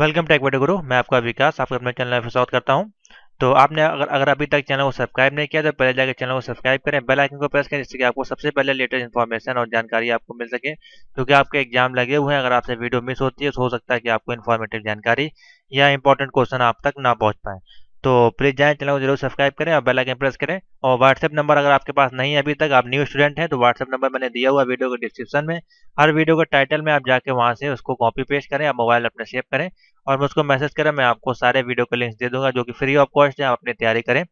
Welcome टैक बेटे गुरु। मैं आपका विकास, आपको अपने चैनल में स्वागत करता हूँ। तो आपने अगर अगर अभी तक चैनल को सब्सक्राइब नहीं किया तो पहले जाकर चैनल को सब्सक्राइब करें बेल आइकन को प्रेस करें, जिससे कि आपको सबसे पहले लेटेस्ट इन्फॉर्मेशन और जानकारी आपको मिल सके। क्योंकि आपके एग्ज़ाम लगे हुए हैं, अगर आपसे वीडियो मिस होती है तो हो सकता है कि आपको इन्फॉर्मेटिव जानकारी या इंपॉर्टेंट क्वेश्चन आप तक ना पहुँच पाए। तो प्लीज़ जाएँ, चैनल को ज़रूर सब्सक्राइब करें और बेल आइकन प्रेस करें। और व्हाट्सएप नंबर अगर आपके पास नहीं अभी तक, आप न्यू स्टूडेंट हैं तो व्हाट्सएप नंबर मैंने दिया हुआ वीडियो के डिस्क्रिप्शन में। हर वीडियो के टाइटल में आप जाके वहाँ से उसको कॉपी पेस्ट करें आप मोबाइल अपने सेव करें। और मुझको मैसेज करें, मैं आपको सारे वीडियो के लिंक्स दे दूँगा, जो कि फ्री ऑफ़ कॉस्ट है, आप अपनी तैयारी करें।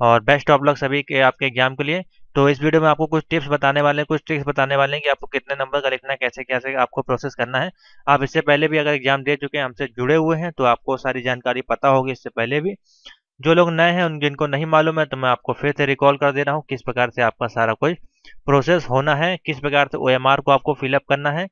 और बेस्ट ऑफ़ लक सभी के, आपके एग्ज़ाम के लिए। तो इस वीडियो में आपको कुछ टिप्स बताने वाले हैं, कुछ ट्रिक्स बताने वाले हैं कि आपको कितने नंबर का लिखना है, कैसे कैसे आपको प्रोसेस करना है। आप इससे पहले भी अगर एग्ज़ाम दे चुके हैं, हमसे जुड़े हुए हैं तो आपको सारी जानकारी पता होगी इससे पहले भी। जो लोग नए हैं, उन, जिनको नहीं मालूम है तो मैं आपको फिर से रिकॉल कर दे रहा हूँ, किस प्रकार से आपका सारा कोई प्रोसेस होना है, किस प्रकार से ओएमआर को आपको फिलअप करना है,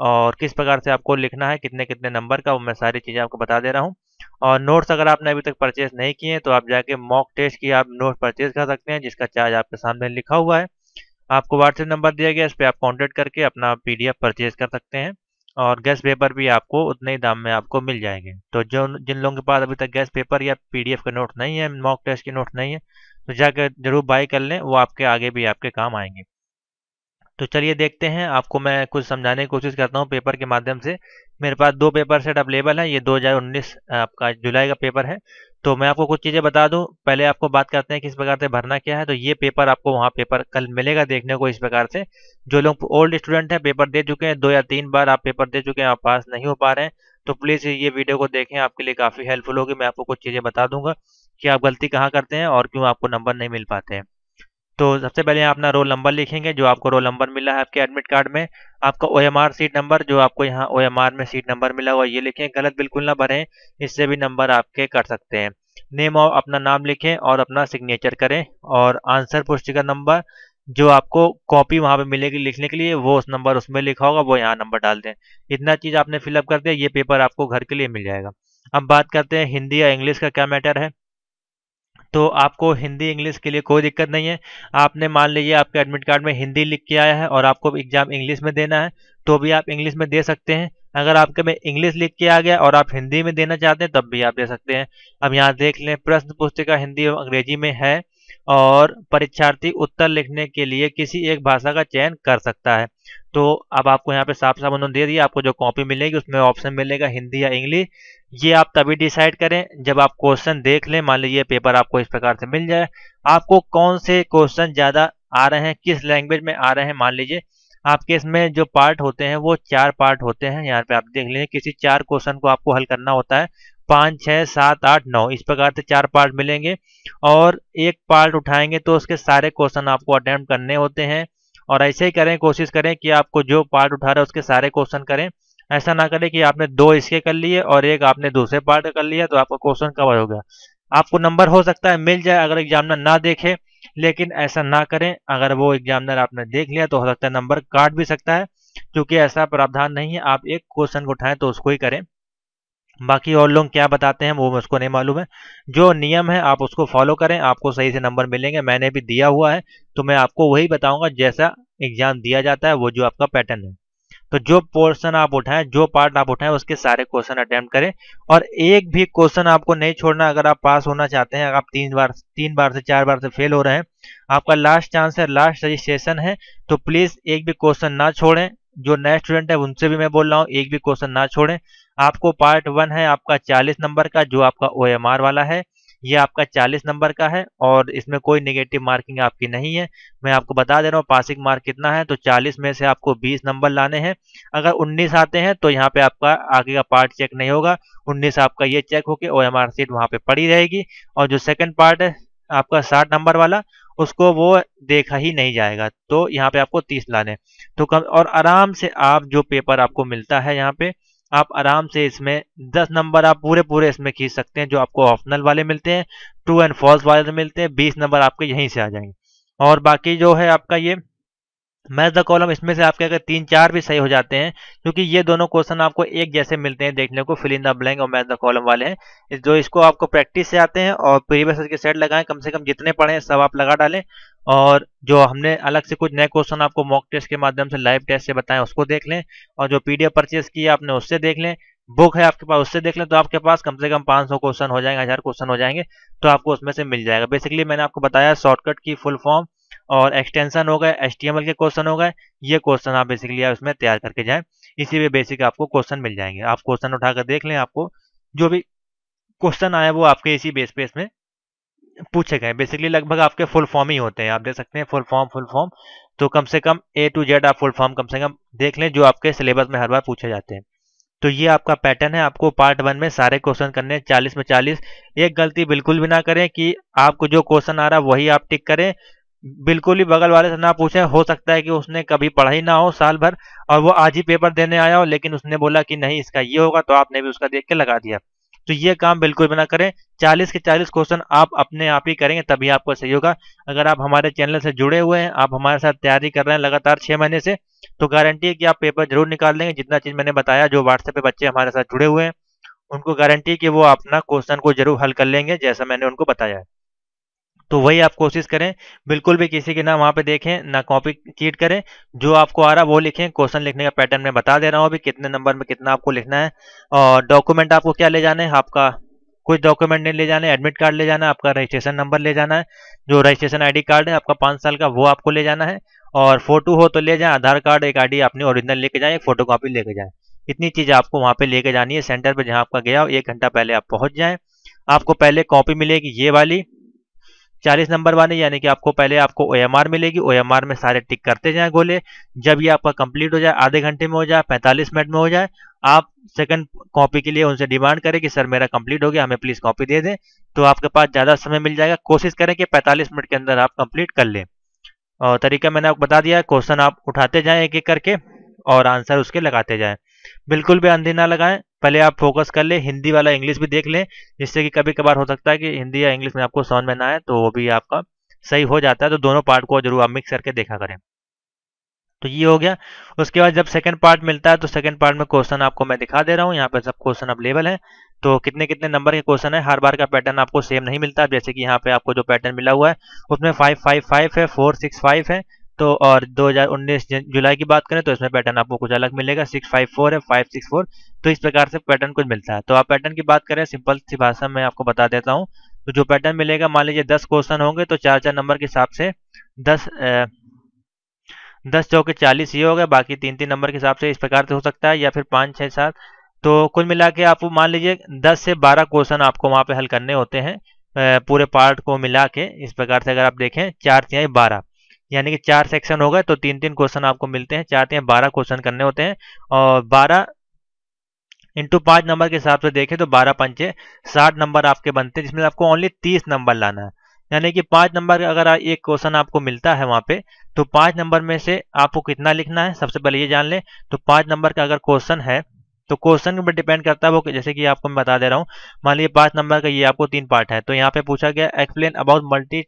और किस प्रकार से आपको लिखना है, कितने कितने नंबर का, वो मैं सारी चीज़ें आपको बता दे रहा हूँ। और नोट्स अगर आपने अभी तक परचेज नहीं किए तो आप जाके मॉक टेस्ट की आप नोट परचेज कर सकते हैं, जिसका चार्ज आपके सामने लिखा हुआ है। आपको व्हाट्सएप नंबर दिया गया इस पर आप कॉन्टेक्ट करके अपना पीडीएफ परचेज कर सकते हैं और गैस पेपर भी आपको उतने ही दाम में आपको मिल जाएँगे। तो जो जिन लोगों के पास अभी तक गैस पेपर या पीडीएफ के नोट नहीं है मॉक टेस्ट के नोट नहीं है तो जाकर ज़रूर बाई कर लें, वो आपके आगे भी आपके काम आएँगे। तो चलिए देखते हैं। आपको मैं कुछ समझाने की कोशिश करता हूँ पेपर के माध्यम से। मेरे पास दो पेपर सेट अवेलेबल है। ये 2019 आपका जुलाई का पेपर है। तो मैं आपको कुछ चीज़ें बता दूँ। पहले आपको बात करते हैं किस प्रकार से भरना क्या है। तो ये पेपर आपको वहाँ पेपर कल मिलेगा देखने को इस प्रकार से। जो लोग ओल्ड स्टूडेंट हैं, पेपर दे चुके हैं। दो या तीन बार आप पेपर दे चुके हैं, आप पास नहीं हो पा रहे हैं। तो प्लीज़ ये वीडियो को देखें। आपके लिए काफ़ी हेल्पफुल होगी। मैं आपको कुछ चीज़ें बता दूँगा कि आप गलती कहाँ करते हैं और क्यों आपको नंबर नहीं मिल पाते हैं। तो सबसे पहले आप अपना रोल नंबर लिखेंगे, जो आपको रोल नंबर मिला है आपके एडमिट कार्ड में। आपका ओएमआर सीट नंबर जो आपको यहाँ ओएमआर में सीट नंबर मिला हुआ ये लिखें। गलत बिल्कुल ना भरें, इससे भी नंबर आपके कट सकते हैं। नेम और अपना नाम लिखें और अपना सिग्नेचर करें और आंसर पुष्टि का नंबर जो आपको कॉपी वहाँ पे मिलेगी लिखने के लिए, वो उस नंबर उसमें लिखा होगा, वो यहाँ नंबर डाल दें। इतना चीज़ आपने फिलअप कर दिया, ये पेपर आपको घर के लिए मिल जाएगा। अब बात करते हैं, हिंदी या इंग्लिश का क्या मैटर है? तो आपको हिंदी इंग्लिश के लिए कोई दिक्कत नहीं है। आपने मान लीजिए आपके एडमिट कार्ड में हिंदी लिख के आया है और आपको एग्ज़ाम इंग्लिश में देना है तो भी आप इंग्लिश में दे सकते हैं। अगर आपके में इंग्लिश लिख के आ गया और आप हिंदी में देना चाहते हैं, तब भी आप दे सकते हैं। अब यहाँ देख लें, प्रश्न पुस्तिका हिंदी और अंग्रेज़ी में है और परीक्षार्थी उत्तर लिखने के लिए किसी एक भाषा का चयन कर सकता है। तो अब आपको यहाँ पे साफ़ साफ़ उन्होंने दे दिया, आपको जो कॉपी मिलेगी उसमें ऑप्शन मिलेगा हिंदी या इंग्लिश। ये आप तभी डिसाइड करें जब आप क्वेश्चन देख लें, मान लीजिए पेपर आपको इस प्रकार से मिल जाए। आपको कौन से क्वेश्चन ज़्यादा आ रहे हैं, किस लैंग्वेज में आ रहे हैं, मान लीजिए आपके इसमें जो पार्ट होते हैं, वो चार पार्ट होते हैं। यहाँ पे आप देख लीजिए किसी चार क्वेश्चन को आपको हल करना होता है। पाँच, छः, सात, आठ, नौ, इस प्रकार से चार पार्ट मिलेंगे। और एक पार्ट उठाएँगे तो उसके सारे क्वेश्चन आपको अटैम्प्ट करने होते हैं। और ऐसे ही करें, कोशिश करें कि आपको जो पार्ट उठा रहे हैं उसके सारे क्वेश्चन करें। ऐसा ना करें कि आपने दो इसके कर लिए और एक आपने दूसरे पार्ट कर लिया तो आपका क्वेश्चन कवर हो गया। आपको नंबर हो सकता है, मिल जाए अगर एग्जामिनर ना देखे, लेकिन ऐसा ना करें। अगर वो एग्जामिनर आपने देख लिया तो हो सकता है नंबर काट भी सकता है, क्योंकि ऐसा प्रावधान नहीं है। आप एक क्वेश्चन को उठाएँ तो उसको ही करें। बाकी और लोग क्या बताते हैं वो मुझको नहीं मालूम है। जो नियम है, आप उसको फॉलो करें, आपको सही से नंबर मिलेंगे। मैंने भी दिया हुआ है तो मैं आपको वही बताऊँगा जैसा एग्ज़ाम दिया जाता है, वो जो आपका पैटर्न है। तो जो पोर्शन आप उठाएँ, जो पार्ट आप उठाएँ, उसके सारे क्वेश्चन अटेम्प्ट करें। और एक भी क्वेश्चन आपको नहीं छोड़ना, अगर आप पास होना चाहते हैं अगर आप तीन बार तीन बार से चार बार से फेल हो रहे हैं, आपका लास्ट चांस है लास्ट रजिस्ट्रेशन है तो प्लीज़ एक भी क्वेश्चन ना छोड़ें। जो नए स्टूडेंट है, उनसे भी मैं बोल रहा हूँ, एक भी क्वेश्चन ना छोड़ें। आपको पार्ट वन है, आपका 40 नंबर का, जो आपका ओएमआर वाला है, ये आपका 40 नंबर का है, और इसमें कोई नेगेटिव मार्किंग आपकी नहीं है। मैं आपको बता दे रहा हूँ पासिंग मार्क कितना है तो 40 में से आपको 20 नंबर लाने हैं। अगर 19 आते हैं तो यहाँ पे आपका आगे का पार्ट चेक नहीं होगा। 19 आपका ये चेक होके ओ एम आर सीट वहाँ पे पड़ी रहेगी। और जो सेकंड पार्ट है, आपका साठ नंबर वाला, उसको वो देखा ही नहीं जाएगा। तो यहाँ पे आपको तीस लाने तो कम, और आराम से आप जो पेपर आपको मिलता है यहाँ पे आप आराम से इसमें 10 नंबर आप पूरे पूरे इसमें खींच सकते हैं, जो आपको ऑप्शनल वाले मिलते हैं ट्रू एंड फॉल्स वाले मिलते हैं 20 नंबर आपके यहीं से आ जाएँगे। और बाकी जो है आपका ये मैथ द कॉलम इसमें से आपके अगर तीन चार भी सही हो जाते हैं, क्योंकि ये दोनों क्वेश्चन आपको एक जैसे मिलते हैं देखने को फिल इन द ब्लैंक और मैथ द कॉलम वाले हैं जो इसको आपको प्रैक्टिस से आते हैं और प्रीवियस के सेट लगाएँ, कम से कम जितने पढ़े सब आप लगा डालें और जो हमने अलग से कुछ नए क्वेश्चन आपको मॉक टेस्ट के माध्यम से लाइव टेस्ट से बताएँ, उसको देख लें और जो पीडीएफ परचेस किया आपने उससे देख लें। बुक है आपके पास, उससे देख लें तो आपके पास कम से कम 500 क्वेश्चन हो जाएँगे, हज़ार क्वेश्चन हो जाएँगे तो आपको उसमें से मिल जाएगा। बेसिकली मैंने आपको बताया शॉर्टकट की फुल फॉर्म और एक्सटेंशन हो गए एच के क्वेश्चन हो गए, ये क्वेश्चन आप बेसिकली आप उसमें तैयार करके जाएँ। इसी बेसिक आपको क्वेश्चन मिल जाएँगे। आप क्वेश्चन उठाकर देख लें आपको, जो भी क्वेश्चन आए वो आपके इसी बेस पे इसमें पूछे गए बेसिकली लगभग आपके फुल फॉर्म ही होते हैं। आप देख सकते हैं फुल फॉर्म फुल फॉर्म तो कम से कम ए टू जेड आप फुल फॉर्म कम से कम देख लें, जो आपके सिलेबस में हर बार पूछे जाते हैं। तो ये आपका पैटर्न है। आपको पार्ट वन में सारे क्वेश्चन करने हैं, चालीस में चालीस। एक गलती बिल्कुल भी ना करें कि आपको जो क्वेश्चन आ रहा है, वही आप टिक करें। बिल्कुल ही बगल वाले से ना पूछें। हो सकता है कि उसने कभी पढ़ा ही ना हो साल भर और वो आज ही पेपर देने आया हो, लेकिन उसने बोला कि नहीं, इसका ये होगा तो आपने भी उसका देख के लगा दिया। तो ये काम बिल्कुल भी ना करें। 40 के 40 क्वेश्चन आप अपने आप ही करेंगे, तभी आपको सही होगा। अगर आप हमारे चैनल से जुड़े हुए हैं, आप हमारे साथ तैयारी कर रहे हैं लगातार छह महीने से तो गारंटी है कि आप पेपर ज़रूर निकाल लेंगे। जितना चीज़ मैंने बताया, जो व्हाट्सएप पे बच्चे हमारे साथ जुड़े हुए हैं, उनको गारंटी है कि वो अपना क्वेश्चन को ज़रूर हल कर लेंगे, जैसा मैंने उनको बताया है। तो वही आप कोशिश करें, बिल्कुल भी किसी के ना वहाँ पे देखें, ना कॉपी चीट करें। जो आपको आ रहा है वो लिखें क्वेश्चन लिखने का पैटर्न मैं बता दे रहा हूँ अभी, कितने नंबर में कितना आपको लिखना है। और डॉक्यूमेंट आपको क्या ले जाना है? आपका कुछ डॉक्यूमेंट नहीं ले जाना एडमिट कार्ड ले जाना है, आपका रजिस्ट्रेशन नंबर ले जाना है। जो रजिस्ट्रेशन आईडी कार्ड है, आपका पाँच साल का, वो आपको ले जाना है। और फ़ोटो हो तो ले जाए, आधार कार्ड एक आईडी अपनी ओरिजिनल लेके जाए, एक फ़ोटो कॉपी लेके जाए। इतनी चीज़ आपको वहाँ पे लेके जानी है सेंटर पे जहाँ आपका गया हो एक घंटा पहले आप पहुँच जाएँ। आपको पहले कॉपी मिलेगी ये वाली चालीस नंबर वाले, यानी कि आपको पहले आपको ओएमआर मिलेगी। ओएमआर में सारे टिक करते जाए गोले। जब ये आपका कंप्लीट हो जाए, आधे घंटे में हो जाए, पैंतालीस मिनट में हो जाए, आप सेकंड कॉपी के लिए उनसे डिमांड करें कि, सर, मेरा कंप्लीट हो गया, हमें प्लीज़ कॉपी दे दें। तो आपके पास ज़्यादा समय मिल जाएगा। कोशिश करें कि 45 मिनट के अंदर आप कंप्लीट कर लें। और तरीका मैंने आपको बता दिया, क्वेश्चन आप उठाते जाएँ एक एक करके और आंसर उसके लगाते जाएँ। बिल्कुल भी अंधी ना लगाएँ। पहले आप फोकस कर ले, हिंदी वाला इंग्लिश भी देख लें, जिससे कि कभी कभार हो सकता है कि हिंदी या इंग्लिश में आपको समझ में ना आए तो वो भी आपका सही हो जाता है। तो दोनों पार्ट को ज़रूर आप मिक्स करके देखा करें। तो ये हो गया। उसके बाद जब सेकंड पार्ट मिलता है तो सेकंड पार्ट में क्वेश्चन आपको मैं दिखा दे रहा हूँ। यहाँ पे सब क्वेश्चन अवेलेबल है। तो कितने कितने नंबर के क्वेश्चन है, हर बार का पैटर्न आपको सेम नहीं मिलता। जैसे कि यहाँ पे आपको जो पैटर्न मिला हुआ है, उसमें फाइव फाइव फाइव है फोर सिक्स फाइव है। तो और 2019 जुलाई की बात करें तो इसमें पैटर्न आपको कुछ अलग मिलेगा। सिक्स फाइव फोर है फाइव सिक्स फोर तो इस प्रकार से पैटर्न कुछ मिलता है। तो आप पैटर्न की बात करें सिंपल सी भाषा में आपको बता देता हूँ। तो जो पैटर्न मिलेगा, मान लीजिए दस क्वेश्चन होंगे तो चार चार नंबर के हिसाब से दस दस चौके चालीस ये हो गए, बाकी तीन तीन नंबर के हिसाब से इस प्रकार से हो सकता है, या फिर पाँच, छः, सात। तो कुल मिला के आप मान लीजिए दस से बारह क्वेश्चन आपको वहाँ पे हल करने होते हैं पूरे पार्ट को मिला के। इस प्रकार से अगर आप देखें, चार तिहाई बारह। यानी कि चार सेक्शन हो गए तो तीन तीन क्वेश्चन आपको मिलते हैं। चाहते हैं बारह क्वेश्चन करने होते हैं और बारह इंटू पाँच नंबर के हिसाब से देखें तो बारह पंचे साठ नंबर आपके बनते हैं, जिसमें आपको ओनली तीस नंबर लाना है। यानी कि पाँच नंबर अगर एक क्वेश्चन आपको मिलता है वहाँ पे तो पाँच नंबर में से आपको कितना लिखना है? सबसे पहले ये जान लें तो पाँच नंबर का अगर क्वेश्चन है तो क्वेश्चन के ऊपर डिपेंड करता है वो जैसे कि आपको मैं बता दे रहा हूँ, मान लीजिए पाँच नंबर का ये आपको तीन पार्ट है तो यहाँ पे पूछा गया explain about multi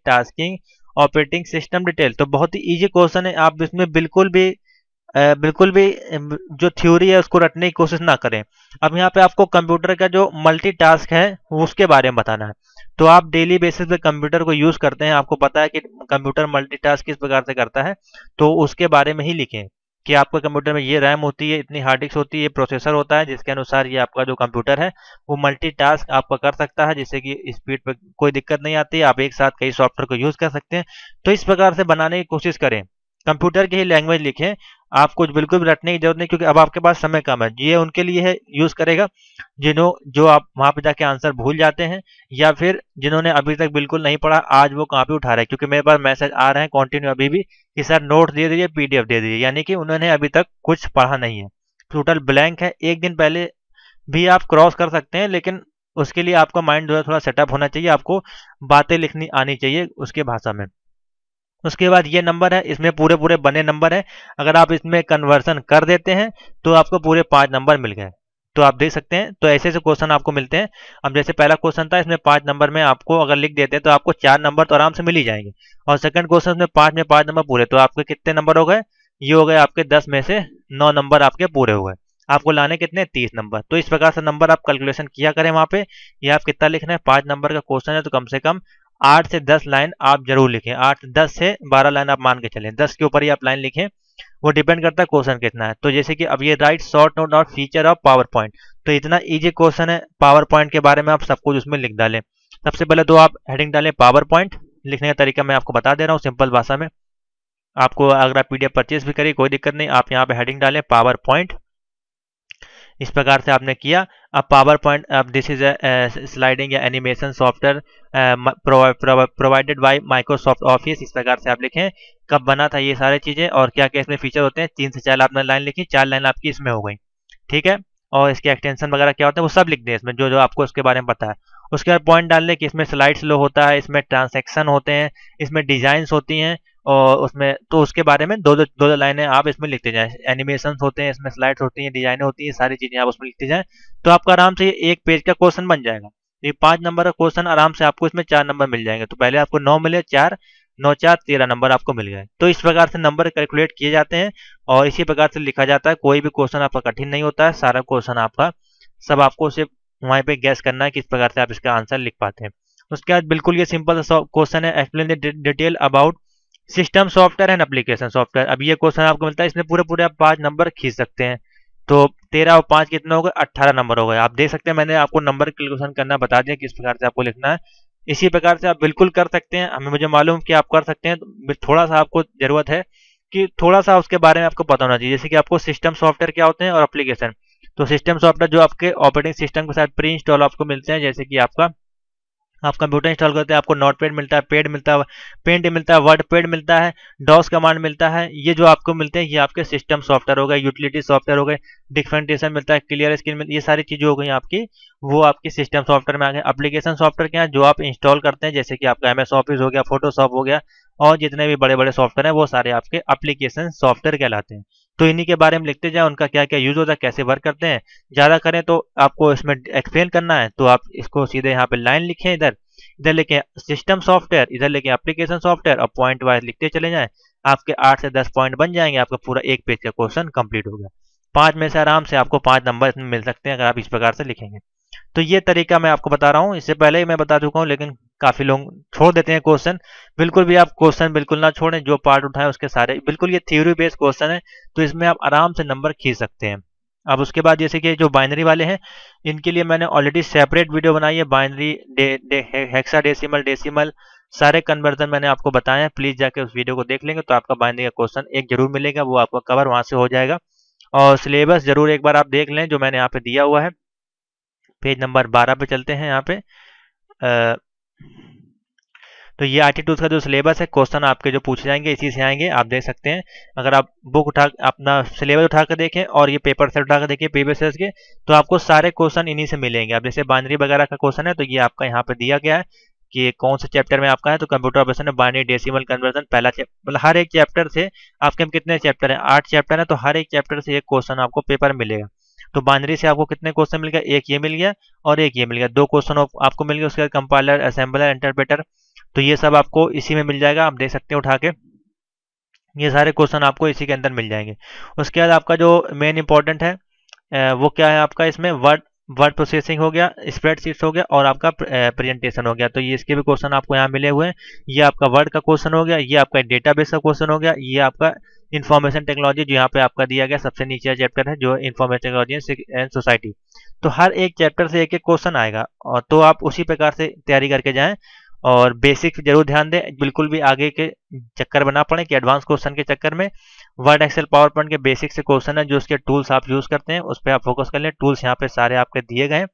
operating system detail. तो बहुत ही ईजी क्वेश्चन है। आप इसमें बिल्कुल भी बिल्कुल भी जो थ्योरी है उसको रटने की कोशिश ना करें। अब यहाँ पे आपको कंप्यूटर का जो मल्टीटास्क है, उसके बारे में बताना है। तो आप डेली बेसिस पे कंप्यूटर को यूज़ करते हैं। आपको पता है कि कंप्यूटर मल्टीटास्क किस प्रकार से करता है। तो उसके बारे में ही लिखें। कि आपके कंप्यूटर में ये रैम होती है, इतनी हार्ड डिस्क होती है, ये प्रोसेसर होता है, जिसके अनुसार ये आपका जो कंप्यूटर है, वो मल्टीटास्क आपका कर सकता है, जिससे कि स्पीड पर कोई दिक्कत नहीं आती, आप एक साथ कई सॉफ्टवेयर को यूज़ कर सकते हैं। तो इस प्रकार से बनाने की कोशिश करें। कंप्यूटर की ही लैंग्वेज लिखें। आपको बिल्कुल भी रटने की ज़रूरत नहीं, क्योंकि अब आपके पास समय कम है। ये उनके लिए है यूज़ करेगा, जिन्हों, जो आप वहाँ पे जाके आंसर भूल जाते हैं, या फिर जिन्होंने अभी तक बिल्कुल नहीं पढ़ा, आज वो कहाँ कॉपी उठा रहे हैं। क्योंकि मेरे पास मैसेज आ रहे हैं कंटिन्यू अभी भी, कि सर नोट दे दीजिए पीडीएफ दे दीजिए। यानी कि उन्होंने अभी तक कुछ पढ़ा नहीं है। टोटल ब्लैंक है। एक दिन पहले भी आप क्रॉस कर सकते हैं, लेकिन उसके लिए आपका माइंड जो है थोड़ा सेटअप होना चाहिए। आपको बातें लिखनी आनी चाहिए उसके भाषा में। उसके बाद ये नंबर है, इसमें पूरे पूरे बने नंबर है। अगर आप इसमें कन्वर्सन कर देते हैं तो आपको पूरे पाँच नंबर मिल गए। तो आप देख सकते हैं तो ऐसे ऐसे क्वेश्चन आपको मिलते हैं। अब जैसे पहला क्वेश्चन था, इसमें पाँच नंबर में आपको अगर लिख देते हैं तो आपको चार नंबर तो आराम से मिल ही जाएँगे। और सेकंड क्वेश्चन में पाँच में पाँच नंबर पूरे तो आपके कितने नंबर हो गए? ये हो गए आपके दस में से नौ नंबर आपके पूरे हो गए आपको लाने कितने? तीस नंबर तो इस प्रकार से नंबर आप कैलकुलेशन किया करें वहाँ पे। ये आप कितना लिखना है? पाँच नंबर का क्वेश्चन है तो कम से कम आठ से दस लाइन आप ज़रूर लिखें। आठ दस से बारह लाइन आप मान के चलें। दस के ऊपर ही आप लाइन लिखें, वो डिपेंड करता है क्वेश्चन कितना है। तो जैसे कि अब ये राइट शॉर्ट नोट और फीचर ऑफ़ पावर पॉइंट तो इतना इजी क्वेश्चन है। पावर पॉइंट के बारे में आप सब कुछ उसमें लिख डालें। सबसे पहले तो आप हेडिंग डालें पावर पॉइंट लिखने का तरीका मैं आपको बता दे रहा हूँ सिंपल भाषा में। आपको अगर आप पीडीएफ परचेज भी करिए, कोई दिक्कत नहीं। आप यहाँ पे हेडिंग डालें पावर पॉइंट इस प्रकार से आपने किया। अब पावर पॉइंट अब दिस इज़ स्लाइडिंग या animation software provided by Microsoft Office इस प्रकार से आप लिखें, कब बना था ये सारी चीज़ें और क्या क्या इसमें फीचर होते हैं। तीन से चार आपने लाइन लिखी, चार लाइन आपकी इसमें हो गई। ठीक है? और इसके एक्सटेंशन वगैरह क्या होते हैं, वो सब लिख दें इसमें, जो जो आपको उसके बारे में पता है। उसके बाद पॉइंट डाल लें कि इसमें स्लाइड स्लो होता है, इसमें ट्रांसेक्शन होते हैं, इसमें डिजाइंस होती हैं और उसमें तो उसके बारे में दो दो दो दो लाइनें आप इसमें लिखते जाएँ। एनिमेशन होते हैं, इसमें स्लाइड्स होती हैं डिजाइनें होती हैं, सारी चीज़ें आप उसमें लिखते जाएँ तो आपका आराम से एक पेज का क्वेश्चन बन जाएगा। ये पाँच नंबर का क्वेश्चन आराम से आपको इसमें चार नंबर मिल जाएँगे। तो पहले आपको नौ मिले, चार, नौ, चार, तेरह नंबर आपको मिल गए। तो इस प्रकार से नंबर कैलकुलेट किए जाते हैं और इसी प्रकार से लिखा जाता है। कोई भी क्वेश्चन आपका कठिन नहीं होता है, सारा क्वेश्चन आपका, सब आपको सिर्फ़ वहीं पे गैस करना है किस प्रकार से आप इसका आंसर लिख पाते हैं। उसके बाद बिल्कुल ये सिंपल क्वेश्चन है। Explain detail about system software and application software. अब ये क्वेश्चन आपको मिलता है, इसमें पूरे पूरे आप पाँच नंबर खींच सकते हैं। तो तेरह और पाँच कितना हो गए? अट्ठारह नंबर हो गए। आप देख सकते हैं, मैंने आपको नंबर कैलकुलेशन करना बता दिया किस प्रकार से आपको लिखना है। इसी प्रकार से आप बिल्कुल कर सकते हैं। हमें मुझे मालूम कि आप कर सकते हैं तो थोड़ा सा आपको ज़रूरत है कि थोड़ा सा उसके बारे में आपको पता होना चाहिए। जैसे कि आपको सिस्टम सॉफ्टवेयर क्या होते हैं और एप्लीकेशन। तो सिस्टम सॉफ्टवेयर जो आपके ऑपरेटिंग सिस्टम के साथ प्री इंस्टॉल आपको मिलते हैं, जैसे कि आपका आप कंप्यूटर इंस्टॉल करते हैं, आपको नोट पेड मिलता है, पेड मिलता है, पेंट मिलता है वर्ड पेड मिलता है डॉस कमांड मिलता है, ये जो आपको मिलते हैं, ये आपके सिस्टम सॉफ्टवेयर हो गए, यूटिलिटी सॉफ्टवेयर हो गए, डिफ्रेंटेशन मिलता है, क्लियर स्क्रीन ये सारी चीज़ें हो गई आपकी, वो आपके सिस्टम सॉफ्टवेयर में आ गए। एप्लीकेशन सॉफ्टवेयर क्या है, जो आप इंस्टॉल करते हैं, जैसे कि आपका एमएस ऑफ़िस हो गया फोटोशॉप हो गया, और जितने भी बड़े बड़े सॉफ्टवेयर हैं, वो सारे आपके एप्लीकेशन सॉफ्टवेयर कहलाते हैं। तो इन्हीं के बारे में लिखते जाए, उनका क्या क्या यूज़ होता है, कैसे वर्क करते हैं। ज़्यादा करें तो आपको इसमें एक्सप्लेन करना है तो आप इसको सीधे यहाँ पे लाइन लिखें इधर। इधर लेके सिस्टम सॉफ्टवेयर इधर लेके एप्लीकेशन सॉफ्टवेयर और पॉइंट वाइज लिखते चले जाएँ। आपके आठ से दस पॉइंट बन जाएँगे, आपका पूरा एक पेज का क्वेश्चन कंप्लीट हो गया। पाँच में से आराम से आपको पाँच नंबर इसमें मिल सकते हैं, अगर आप इस प्रकार से लिखेंगे। तो ये तरीका मैं आपको बता रहा हूँ, इससे पहले ही मैं बता चुका हूँ, लेकिन काफ़ी लोग छोड़ देते हैं क्वेश्चन बिल्कुल भी आप क्वेश्चन बिल्कुल ना छोड़ें जो पार्ट उठाए उसके सारे बिल्कुल ये थ्योरी बेस्ड क्वेश्चन है तो इसमें आप आराम से नंबर खींच सकते हैं। अब उसके बाद जैसे कि जो बाइनरी वाले हैं इनके लिए मैंने ऑलरेडी सेपरेट वीडियो बनाई है बाइनरी हेक्सा डेसिमल डेसिमल सारे कन्वर्जन मैंने आपको बताया प्लीज़ जाके उस वीडियो को देख लेंगे तो आपका बाइनरी का क्वेश्चन एक ज़रूर मिलेगा वो आपका कवर वहाँ से हो जाएगा। और सिलेबस ज़रूर एक बार आप देख लें जो मैंने यहाँ पे दिया हुआ है। पेज नंबर बारह पे चलते हैं यहाँ पे। आ, तो ये आर का जो सिलेबस है क्वेश्चन आपके जो पूछे जाएँगे, इसी से आएँगे, आप देख सकते हैं। अगर आप बुक उठा, अपना सिलेबस उठा कर देखें और ये पेपर सेट उठा कर देखें प्रीवियस के तो आपको सारे क्वेश्चन इन्हीं से मिलेंगे। अब जैसे बाइनरी वगैरह का क्वेश्चन है तो ये आपका यहाँ पे दिया गया है कि कौन से चैप्टर में आपका है तो कंप्यूटर ऑपरेशन में बाइनरी डेसिमल कन्वर्जन पहला मतलब हर एक चैप्टर से आपके कितने चैप्टर है? आठ चैप्टर है तो हर एक चैप्टर से एक क्वेश्चन आपको पेपर मिलेगा। तो बाइनरी से आपको कितने क्वेश्चन मिल गया एक ये मिल गया और एक ये मिल गया। दो क्वेश्चन आपको मिल गया उसके बाद कंपाइलर असेंबलर इंटरप्रेटर तो ये सब आपको इसी में मिल जाएगा, आप देख सकते हैं उठा के। ये सारे क्वेश्चन आपको इसी के अंदर मिल जाएँगे। उसके बाद आपका जो मेन इंपॉर्टेंट है वो क्या है आपका इसमें? वर्ड वर्ड प्रोसेसिंग हो गया स्प्रेडशीट हो गया और आपका प्रेजेंटेशन हो गया। तो ये इसके भी क्वेश्चन आपको यहाँ मिले हुए हैं। ये आपका वर्ड का क्वेश्चन हो गया, ये आपका डेटाबेस का क्वेश्चन हो गया, ये आपका इन्फॉर्मेशन टेक्नोलॉजी जो यहाँ पे आपका दिया गया सबसे नीचे चैप्टर है, जो इन्फॉर्मेशन टेक्नोलॉजी एंड सोसाइटी तो हर एक चैप्टर से एक एक क्वेश्चन आएगा, और तो आप उसी प्रकार से तैयारी करके जाएँ, और बेसिक ज़रूर ध्यान दें, बिल्कुल भी आगे के चक्कर बना पड़े कि एडवांस क्वेश्चन के चक्कर में वर्ड एक्सेल पावर पॉइंट के बेसिक से क्वेश्चन है, जो उसके टूल्स आप यूज़ करते हैं, उस पर आप फोकस कर लें। टूल्स यहाँ पे सारे आपके दिए गए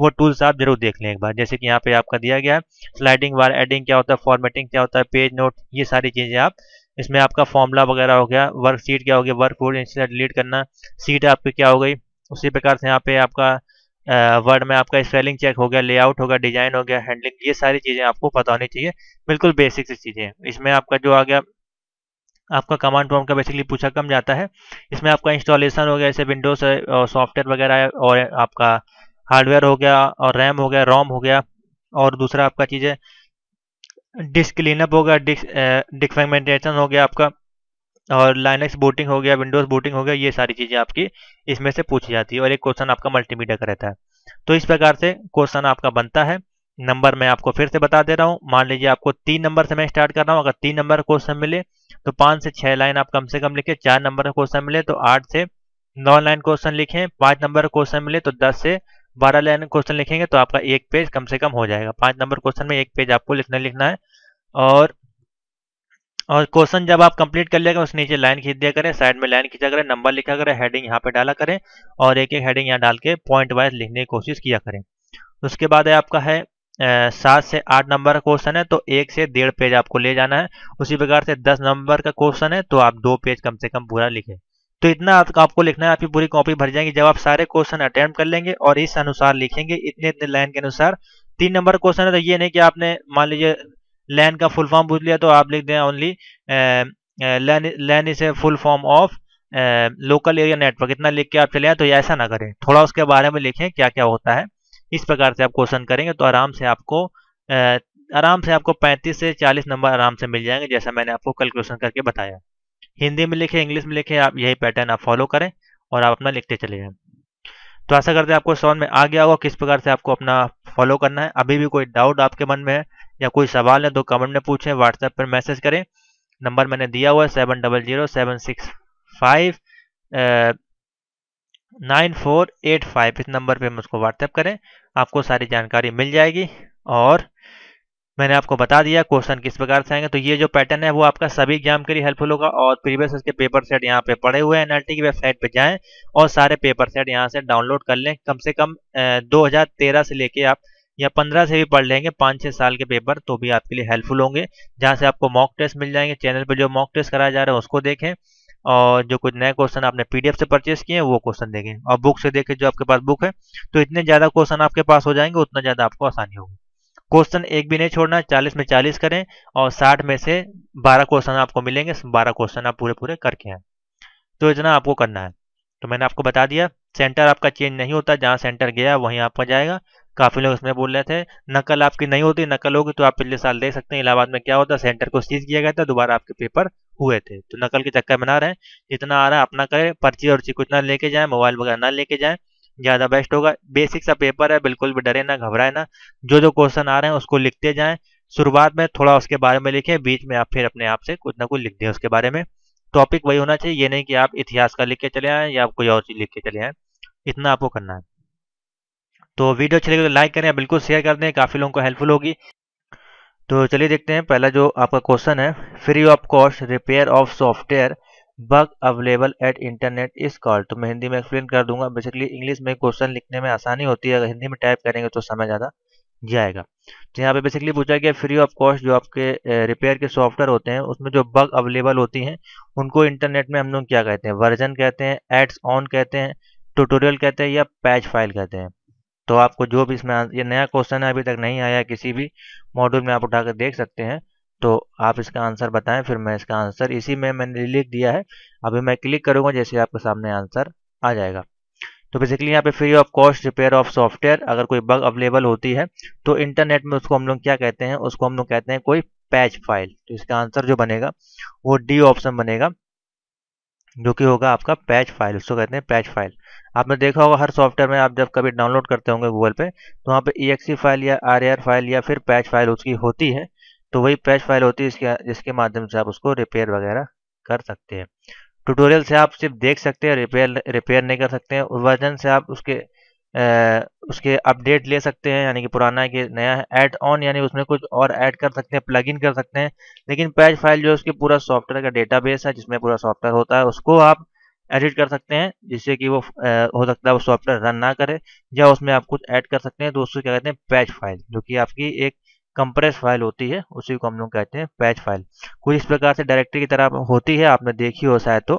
वो टूल्स आप ज़रूर देख लें एक बार। जैसे कि यहाँ पे आपका दिया गया है स्लाइडिंग वार एडिंग क्या होता है फॉर्मेटिंग क्या होता है पेज नोट ये सारी चीज़ें आप इसमें आपका फॉर्मूला वगैरह हो गया वर्क सीट क्या हो गया वर्क बोर्ड डिलीट करना सीट आपकी क्या हो गई, उसी प्रकार से यहाँ पे आपका वर्ड में आपका स्पेलिंग चेक हो गया लेआउट हो गया डिज़ाइन हो गया हैंडलिंग ये सारी चीज़ें आपको पता होनी चाहिए, बिल्कुल बेसिक सी चीज़ें इसमें आपका जो आ गया, आपका कमांड प्रॉम्प्ट का बेसिकली पूछा कम जाता है। इसमें आपका इंस्टॉलेशन हो गया, जैसे विंडोज़ सॉफ्टवेयर वगैरह और आपका हार्डवेयर हो गया, और रैम हो गया रोम हो गया, और दूसरा आपका चीज़ है डिस्क क्लीनअप हो डिस्क डिफ्रेगमेंटेशन हो गया आपका, और लाइनक्स बूटिंग हो गया विंडोज़ बूटिंग हो गया, ये सारी चीज़ें आपकी इसमें से पूछी जाती है और एक क्वेश्चन आपका मल्टीमीडिया का रहता है। तो इस प्रकार से क्वेश्चन आपका बनता है। नंबर मैं आपको फिर से बता दे रहा हूँ। मान लीजिए आपको तीन नंबर से मैं स्टार्ट कर रहा हूँ। अगर तीन नंबर क्वेश्चन मिले तो पाँच से छः लाइन आप कम से कम लिखे। चार नंबर का क्वेश्चन मिले तो आठ से नौ लाइन क्वेश्चन लिखें। पाँच नंबर क्वेश्चन मिले तो दस से बारह लाइन क्वेश्चन लिखेंगे तो आपका एक पेज कम से कम हो जाएगा। पाँच नंबर क्वेश्चन में एक पेज आपको लिखना लिखना है। और और क्वेश्चन जब आप कंप्लीट कर लेगा, उस नीचे लाइन खींच दिया करें साइड में लाइन खींचा करें नंबर लिखा करें हेडिंग यहाँ पे डाला करें, और एक एक हेडिंग यहाँ डाल के पॉइंट वाइज लिखने की कोशिश किया करें। उसके बाद है आपका है सात से आठ नंबर का क्वेश्चन है तो एक से डेढ़ पेज आपको ले जाना है। उसी प्रकार से दस नंबर का क्वेश्चन है तो आप दो पेज कम से कम पूरा लिखें। तो इतना आपको लिखना है, आपकी पूरी कॉपी भर जाएँगी। जब आप सारे क्वेश्चन अटेम्प्ट कर लेंगे और इस अनुसार लिखेंगे, इतने इतने लाइन के अनुसार। तीन नंबर क्वेश्चन है तो ये नहीं कि आपने, मान लीजिए लैन का फुल फॉर्म पूछ लिया तो आप लिख दें only LAN is a full form of local area network इतना लिख के आप चले तो ऐसा ना करें। थोड़ा उसके बारे में लिखें क्या क्या होता है। इस प्रकार से आप क्वेश्चन करेंगे तो आराम से आपको आराम से आपको 35 से 40 नंबर आराम से मिल जाएँगे, जैसा मैंने आपको कैलकुलेशन करके बताया। हिंदी में लिखे, इंग्लिश में लिखे, आप यही पैटर्न आप फॉलो करें और आप अपना लिखते चले जाएँ। तो ऐसा करते हैं आपको समझ में आ गया होगा किस प्रकार से आपको अपना फॉलो करना है। अभी भी कोई डाउट आपके मन में है या कोई सवाल है तो कमेंट में पूछें व्हाट्सएप पर मैसेज करें। नंबर मैंने दिया हुआ है seven double zero seven six five nine four eight five इस नंबर पे मुझको व्हाट्सएप करें, आपको सारी जानकारी मिल जाएगी और मैंने आपको बता दिया क्वेश्चन किस प्रकार से आएँगे। तो ये जो पैटर्न है, वो आपका सभी एग्ज़ाम के लिए हेल्पफुल होगा और प्रीवियस के पेपर सेट यहाँ पे पड़े हुए हैं। एनआरटी की वेबसाइट पे जाएँ और सारे पेपर सेट यहाँ से डाउनलोड कर लें। कम से कम दो हज़ार तेरह से लेके आप या पंद्रह से भी पढ़ लेंगे पाँच छः साल के पेपर तो भी आपके लिए हेल्पफुल होंगे। जहाँ से आपको मॉक टेस्ट मिल जाएँगे चैनल पर जो मॉक टेस्ट कराया जा रहा है, उसको देखें और जो कुछ नए क्वेश्चन आपने पीडीएफ से परचेस किए हैं, वो क्वेश्चन देखें और बुक से देखें जो आपके पास बुक है। तो इतने ज़्यादा क्वेश्चन आपके पास हो जाएँगे, उतना ज़्यादा आपको आसानी होगी। क्वेश्चन एक भी नहीं छोड़ना, चालीस में चालीस करें और साठ में से बारह क्वेश्चन आपको मिलेंगे, बारह क्वेश्चन आप पूरे पूरे करके आए। तो इतना आपको करना है। तो मैंने आपको बता दिया, सेंटर आपका चेंज नहीं होता, जहाँ सेंटर गया वहीं आपका जाएगा। काफ़ी लोग इसमें बोल रहे थे, नकल आपकी नहीं होती, नकल होगी तो आप पिछले साल देख सकते हैं, इलाहाबाद में क्या होता, सेंटर को सीज किया गया था, दोबारा आपके पेपर हुए थे। तो नकल के चक्कर बना रहे, जितना आ रहा है अपना करें, पर्ची और कुछ ना लेके जाए, मोबाइल वगैरह ना लेके जाए ज़्यादा बेस्ट होगा। बेसिक सा पेपर है, बिल्कुल भी डरे ना, घबराए ना। जो जो क्वेश्चन आ रहे हैं, उसको लिखते जाएँ। शुरुआत में थोड़ा उसके बारे में लिखें, बीच में आप फिर अपने आप से कुछ ना कुछ लिख दें उसके बारे में। टॉपिक वही होना चाहिए, ये नहीं कि आप इतिहास का लिख के चले आए या आप कोई और चीज़ लिख के चले आए। इतना आपको करना है। तो वीडियो अच्छी लगे तो लाइक करें, बिल्कुल शेयर कर दें, काफ़ी लोगों को हेल्पफुल होगी। तो चलिए देखते हैं, पहला जो आपका क्वेश्चन है free of cost repair of software bug available at internet is called तो मैं हिंदी में एक्सप्लेन कर दूँगा। बेसिकली इंग्लिश में क्वेश्चन लिखने में आसानी होती है। अगर हिंदी में टाइप करेंगे तो समय ज़्यादा जाएगा। तो यहाँ पे बेसिकली पूछा गया फ्री ऑफ़ कॉस्ट जो आपके रिपेयर के सॉफ्टवेयर होते हैं, उसमें जो बग अवेलेबल होती हैं, उनको इंटरनेट में हम लोग क्या कहते हैं? वर्जन कहते हैं एड्स ऑन कहते हैं ट्यूटोरियल कहते हैं या पैच फ़ाइल कहते हैं। तो आपको जो भी इसमें ये नया क्वेश्चन है, अभी तक नहीं आया किसी भी मॉड्यूल में आप उठाकर देख सकते हैं। तो आप इसका आंसर बताएँ, फिर मैं इसका आंसर इसी में मैंने लिख दिया है। अभी मैं क्लिक करूँगा, जैसे आपके सामने आंसर आ जाएगा। तो बेसिकली यहाँ पे free of cost repair of software अगर कोई बग अवेलेबल होती है तो इंटरनेट में उसको हम लोग क्या कहते हैं, उसको हम लोग कहते हैं कोई पैच फ़ाइल तो इसका आंसर जो बनेगा, वो डी ऑप्शन बनेगा, जो कि होगा आपका पैच फ़ाइल उसको कहते हैं पैच फ़ाइल आपने देखा होगा, हर सॉफ्टवेयर में आप जब कभी डाउनलोड करते होंगे गूगल पे तो वहाँ पे ई फ़ाइल या आर फ़ाइल या फिर पैच फ़ाइल उसकी होती है। तो वही पैच फ़ाइल होती है इसके जिसके माध्यम से आप उसको रिपेयर वगैरह कर सकते हैं। ट्यूटोरियल से आप सिर्फ़ देख सकते हैं रिपेयर रिपेयर नहीं कर सकते हैं वर्जन से आप उसके आ, उसके अपडेट ले सकते हैं यानी कि पुराना है कि नया है ऐड ऑन यानी उसमें कुछ और ऐड कर सकते हैं प्लग इन कर सकते हैं। लेकिन पैच फ़ाइल जो है उसकी पूरा सॉफ्टवेयर का डेटाबेस है जिसमें पूरा सॉफ्टवेयर होता है उसको आप एडिट कर सकते हैं जिससे कि वो हो सकता है वो सॉफ्टवेयर रन ना करे या उसमें आप कुछ ऐड कर सकते हैं। तो उसको क्या कहते हैं पैच फ़ाइल जो कि आपकी एक कंप्रेस फ़ाइल होती है उसी को हम लोग कहते हैं पैच फ़ाइल कुछ इस प्रकार से डायरेक्टरी की तरह होती है आपने देखी हो शायद तो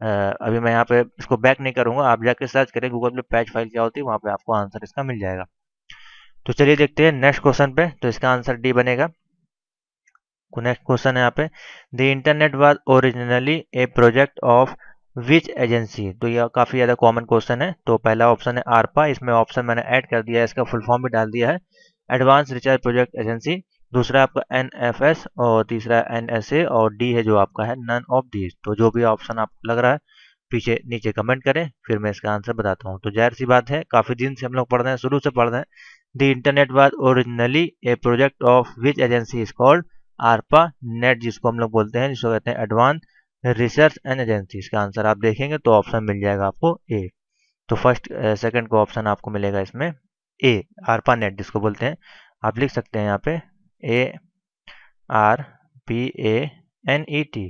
आ, अभी मैं यहाँ पे इसको बैक नहीं करूँगा आप जाके सर्च करें गूगल पे पैच फ़ाइल क्या होती है वहाँ पे आपको आंसर इसका मिल जाएगा। तो चलिए देखते हैं नेक्स्ट क्वेश्चन पे तो इसका आंसर डी बनेगा। नेक्स्ट क्वेश्चन है यहाँ पे the internet was originally a project of which agency तो यह काफ़ी ज़्यादा कॉमन क्वेश्चन है तो पहला ऑप्शन है आरपा इसमें ऑप्शन मैंने ऐड कर दिया है इसका फुल फॉर्म भी डाल दिया है। एडवांस रिचार्ज प्रोजेक्ट एजेंसी, दूसरा आपका एन एफ़ एस और तीसरा एन एस ए और डी है जो आपका है नन ऑफ़ दीज तो जो भी ऑप्शन आपको लग रहा है, पीछे, नीचे कमेंट करें, फिर मैं इसका आंसर बताता हूँ। तो ज़ाहिर सी बात है, काफ़ी दिन से हम लोग पढ़ रहे हैं, शुरू से पढ़ रहे हैं। The internet was originally a project of which agency is called ARPA net जिसको हम लोग बोलते हैं, जिसको कहते हैं एडवांस रिसर्च एंड एजेंसी इसका आंसर आप देखेंगे तो ऑप्शन मिल जाएगा आपको ए तो फ़र्स्ट सेकंड को ऑप्शन आपको मिलेगा इसमें। ए आरपा नेट जिसको बोलते हैं, आप लिख सकते हैं यहाँ पे A R P A N E T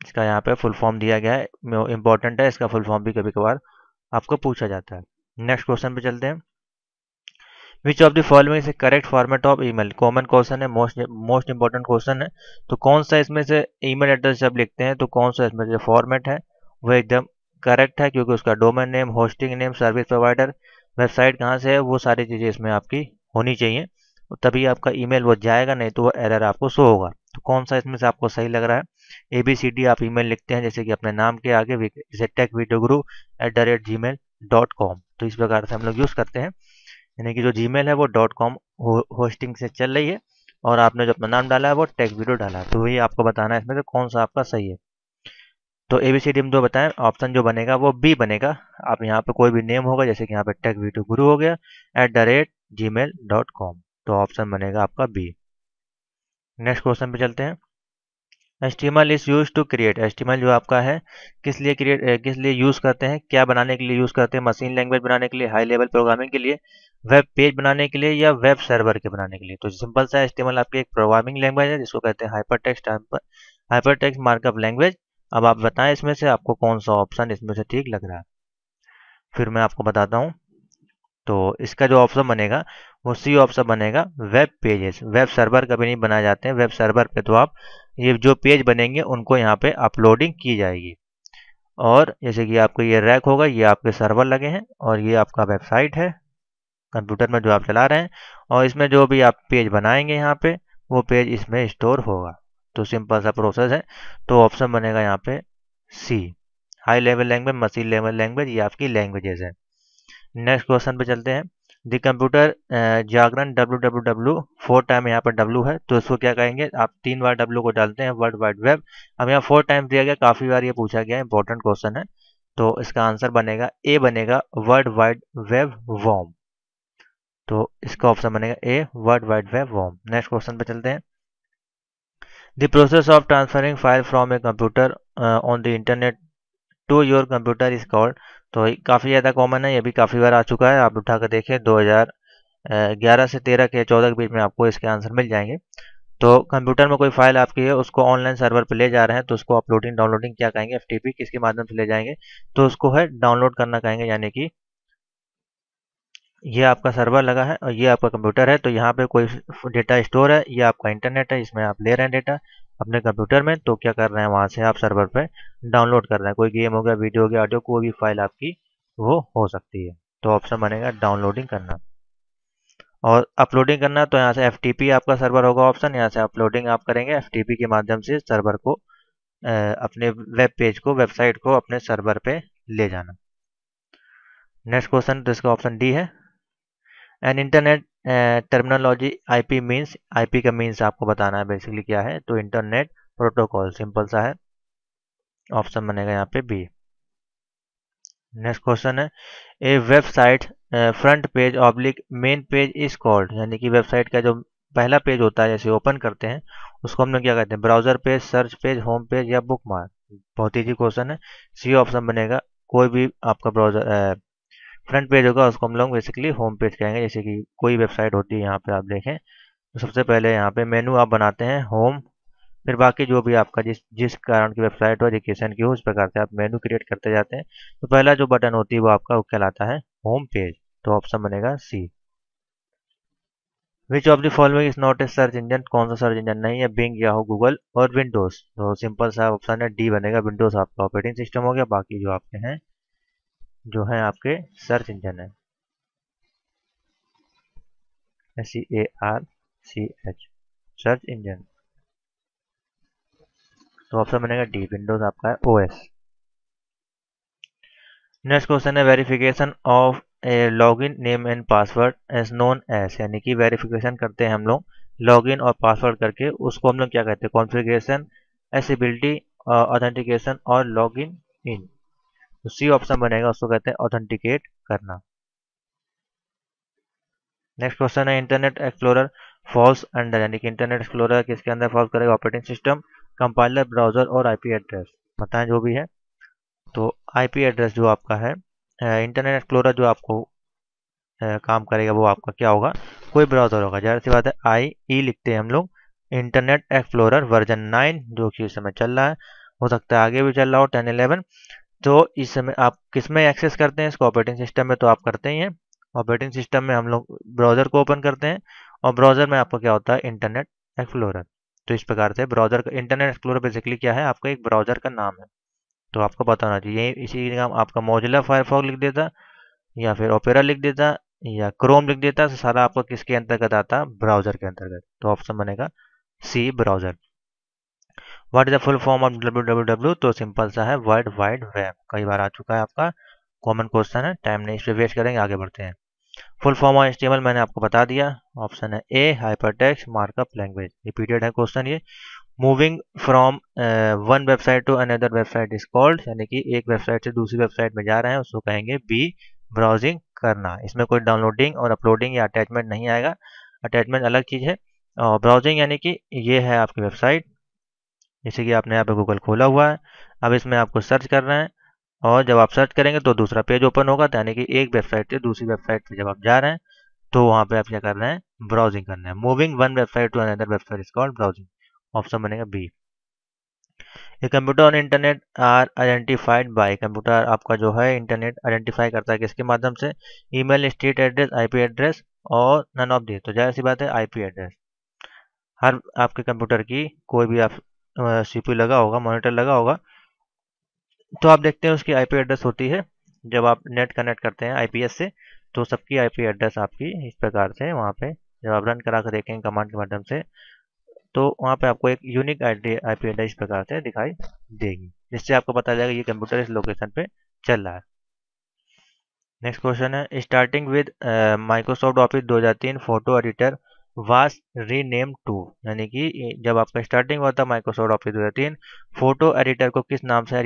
इसका यहाँ पे फुल फॉर्म दिया गया है इंपॉर्टेंट है, इसका फुल फॉर्म भी कभी कभार आपको पूछा जाता है। नेक्स्ट क्वेश्चन पे चलते हैं। Which of the following is correct format of email common question है मोस्ट मोस्ट इंपॉर्टेंट क्वेश्चन है। तो कौन सा इसमें से ईमेल एड्रेस जब लिखते हैं तो कौन सा इसमें से फॉर्मेट है, वो एकदम करेक्ट है, क्योंकि उसका domain name hosting name service provider website कहाँ से है, वो सारी चीज़ें इसमें आपकी होनी चाहिए। तभी आपका ईमेल वो जाएगा, नहीं तो वो एरर आपको शो होगा। तो कौन सा इसमें से आपको सही लग रहा है? ए बी सी डी आप ईमेल लिखते हैं, जैसे कि अपने नाम के आगे जैसे tech video Guru at the rate G mail dot com तो इस प्रकार से हम लोग यूज़ करते हैं। यानी कि जो जी मेल है, वो डॉट कॉम होस्टिंग से चल रही है। और आपने जो अपना नाम डाला है, वो टेक वीडियो डाला है। तो वही आपको बताना है इसमें से कौन सा आपका सही है। तो ए बी सी डी हम जो बताएँ ऑप्शन जो बनेगा वो बी बनेगा। आप यहाँ पे कोई भी नेम होगा, जैसे कि यहाँ पे टेक वी टू गुरु हो गया at the rate G mail dot com तो ऑप्शन बनेगा आपका बी नेक्स्ट क्वेश्चन पे चलते हैं। HTML is used to create HTML जो आपका है, किस लिए क्रिएट किस लिए यूज़ करते हैं, क्या बनाने के लिए यूज़ करते हैं मशीन लैंग्वेज बनाने के लिए हाई लेवल प्रोग्रामिंग के लिए वेब पेज बनाने के लिए या वेब सर्वर के बनाने के लिए? तो सिंपल सा एस्टिमल आपकी एक प्रोग्रामिंग लैंग्वेज है, जिसको कहते हैं hyper text hyper text markup language अब आप बताएँ इसमें से आपको कौन सा ऑप्शन इसमें से ठीक लग रहा है। फिर मैं आपको बताता हूँ। तो इसका जो ऑप्शन बनेगा वो सी ऑप्शन बनेगा वेब पेजेस वेब सर्वर कभी नहीं बनाए जाते हैं वेब सर्वर पे तो आप, ये जो पेज बनेंगे, उनको यहाँ पे अपलोडिंग की जाएगी। और जैसे कि आपको ये रैक होगा, ये आपके सर्वर लगे हैं, और ये आपका वेबसाइट है कंप्यूटर में जो आप चला रहे हैं, और इसमें जो भी आप पेज बनाएँगे यहाँ पे, वो पेज इसमें स्टोर होगा। तो सिंपल सा प्रोसेस है। तो ऑप्शन बनेगा यहाँ पे C high level language machine level language ये आपकी लैंग्वेजेस है। नेक्स्ट क्वेश्चन पे चलते हैं। The computer jargon W W W for time यहाँ पर डब्ल्यू है। तो इसको क्या कहेंगे? आप तीन बार डब्ल्यू को डालते हैं वर्ल्ड वाइड वेब अब यहाँ फोर टाइम दिया गया, काफ़ी बार ये पूछा गया इंपॉर्टेंट क्वेश्चन है। तो इसका आंसर बनेगा ए बनेगा वर्ल्ड वाइड वेब वॉम तो इसका ऑप्शन बनेगा A world wide web worm next question पे चलते हैं। The process of transferring file from a computer on the internet to your computer is called तो काफ़ी ज़्यादा कॉमन है, ये भी काफ़ी बार आ चुका है, आप उठा कर देखें 2011 से 13 के 14 के बीच में आपको इसके आंसर मिल जाएँगे। तो कंप्यूटर में कोई फ़ाइल आपकी है, उसको ऑनलाइन सर्वर पे ले जा रहे हैं तो उसको अपलोडिंग डाउनलोडिंग क्या कहेंगे एफ़ किसके माध्यम से ले जाएँगे तो उसको है डाउनलोड करना कहेंगे, यानी कि ये आपका सर्वर लगा है और ये आपका कंप्यूटर है तो यहाँ पे कोई डेटा स्टोर है, ये आपका इंटरनेट है, इसमें आप ले रहे हैं डेटा अपने कंप्यूटर में तो क्या कर रहे हैं वहाँ से आप सर्वर पे डाउनलोड कर रहे हैं। कोई गेम हो गया वीडियो हो गया ऑडियो कोई भी फ़ाइल आपकी, वो हो सकती है। तो ऑप्शन बनेगा डाउनलोडिंग करना। और अपलोडिंग करना तो यहाँ से एफटीपी आपका सर्वर होगा ऑप्शन यहाँ से अपलोडिंग आप करेंगे। एफटीपी के माध्यम से सर्वर को अपने वेब पेज को वेबसाइट को अपने सर्वर पे ले जाना। नेक्स्ट क्वेश्चन तो इसका ऑप्शन डी है। An internet terminology IP means IP का मींस आपको बताना है बेसिकली क्या है? तो इंटरनेट प्रोटोकॉल सिंपल सा है। ऑप्शन बनेगा यहाँ पे बी नेक्स्ट क्वेश्चन है। A website front page oblique main page is called यानी कि वेबसाइट का जो पहला पेज होता है, जैसे ओपन करते हैं, उसको हम लोग क्या कहते हैं? Browser page search page home page या बुक मार्क बहुत ईजी क्वेश्चन है। सी ऑप्शन बनेगा। कोई भी आपका ब्राउज़र फ्रंट पेज होगा, उसको हम लोग बेसिकली होम पेज कहेंगे। जैसे कि कोई वेबसाइट होती है यहाँ पे आप देखें तो सबसे पहले यहाँ पे मेनू आप बनाते हैं होम फिर बाकी जो भी आपका जिस जिस कारण की वेबसाइट हो एजुकेशन की हो, उस प्रकार से आप मेनू क्रिएट करते जाते हैं। तो पहला जो बटन होती है वो आपका, वो कहलाता है होम पेज तो ऑप्शन बनेगा C which of the following is not a search engine कौन सा सर्च इंजन नहीं है? बिंग या हो गूगल और विंडोज़ तो सिंपल सा ऑप्शन है डी बनेगा। विंडोज़ आपका ऑपरेटिंग सिस्टम हो गया। बाकी जो आपके हैं जो है आपके सर्च इंजन है। S C A R C H search engine तो ऑप्शन बनेगा डी विंडोज़ आपका है ओ एस नेक्स्ट क्वेश्चन है verification of a login name and password as known as यानी कि वेरिफिकेशन करते हैं हम लोग लॉगिन और पासवर्ड करके, उसको हम लोग क्या कहते हैं? कॉन्फ़िगरेशन एसिबिलिटी ऑथेंटिकेशन और लॉगिन इन तो सी ऑप्शन बनेगा, उसको कहते हैं ऑथेंटिकेट करना। नेक्स्ट क्वेश्चन है इंटरनेट एक्सप्लोरर फॉल्स अंडर यानी कि इंटरनेट एक्सप्लोरर किसके अंदर फॉल्स करेगा? ऑपरेटिंग सिस्टम कंपाइलर ब्राउज़र और आईपी एड्रेस बताएँ जो भी है। तो आईपी एड्रेस जो आपका है इंटरनेट एक्सप्लोरर जो आपको काम करेगा, वो आपका क्या होगा? कोई ब्राउज़र होगा। जहर सी बात है आई ई e लिखते हैं हम लोग इंटरनेट एक्सप्लोरर वर्जन नाइन जो कि इस समय चल रहा है, हो सकता है आगे भी चल रहा हो टेन इलेवन तो इस समय आप किसमें एक्सेस करते हैं? इसको ऑपरेटिंग सिस्टम में तो आप करते ही हैं। ऑपरेटिंग सिस्टम में हम लोग ब्राउज़र को ओपन करते हैं और ब्राउज़र में आपका क्या होता है? इंटरनेट एक्सप्लोरर तो इस प्रकार से ब्राउज़र का इंटरनेट एक्सप्लोरर बेसिकली क्या है? आपका एक ब्राउज़र का नाम है। तो आपको पता होना चाहिए इसी नाम आपका मोजिला फायरफॉक्स लिख देता, या फिर ओपेरा लिख देता, या क्रोम लिख देता तो सारा आपको किसके अंतर्गत आता? ब्राउज़र के अंतर्गत। तो ऑप्शन बनेगा C browser what is the full form of W W W तो सिंपल सा है वर्ल्ड वाइड वेब कई बार आ चुका है आपका। कॉमन क्वेश्चन है टाइम नहीं इस पर वेस्ट करेंगे, आगे बढ़ते हैं। फुल फॉर्म ऑफ़ एचटीएमएल मैंने आपको बता दिया। ऑप्शन है A hypertext markup language repeated है क्वेश्चन ये। Moving from one website to another website is called यानी कि एक वेबसाइट से दूसरी वेबसाइट में जा रहे हैं, उसको कहेंगे बी ब्राउजिंग करना। इसमें कोई डाउनलोडिंग और अपलोडिंग या अटैचमेंट नहीं आएगा। अटैचमेंट अलग चीज़ है। और ब्राउजिंग यानी कि ये है आपकी वेबसाइट जैसे कि आपने यहाँ पे गूगल खोला हुआ है। अब इसमें आपको सर्च करना है और जब आप सर्च करेंगे तो दूसरा पेज ओपन होगा, यानी कि एक वेबसाइट से दूसरी वेबसाइट पे जब आप जा रहे हैं तो वहाँ पे आप क्या कर रहे हैं? ब्राउजिंग करना है। Moving one website to another website is called browsing option बनेगा बी ये कंप्यूटर और internet are identified by computer आपका जो है इंटरनेट आइडेंटिफाई करता है किसके माध्यम से? Email street address IP address और नन ऑफ़ दी तो ज़ाहिर सी बात है आईपी एड्रेस हर आपके कंप्यूटर की कोई भी आप सीपीयू लगा होगा मॉनिटर लगा होगा। तो आप देखते हैं उसकी आईपी एड्रेस होती है। जब आप नेट कनेक्ट करते हैं आईपीएस से तो सबकी आईपी एड्रेस आपकी इस प्रकार से वहाँ पे, जब आप रन करा कर देखेंगे कमांड के माध्यम से तो वहाँ पे आपको एक यूनिक आई आईपी एड्रेस इस प्रकार से दिखाई देगी। जिससे आपको पता चलेगा ये कंप्यूटर इस लोकेशन पे चल रहा है। नेक्स्ट क्वेश्चन है starting with Microsoft Office 2003 photo editor was renamed to यानी कि जब आपका स्टार्टिंग हुआ था माइक्रोसॉफ्ट ऑफ़िस दो तीन फ़ोटो एडिटर को किस नाम से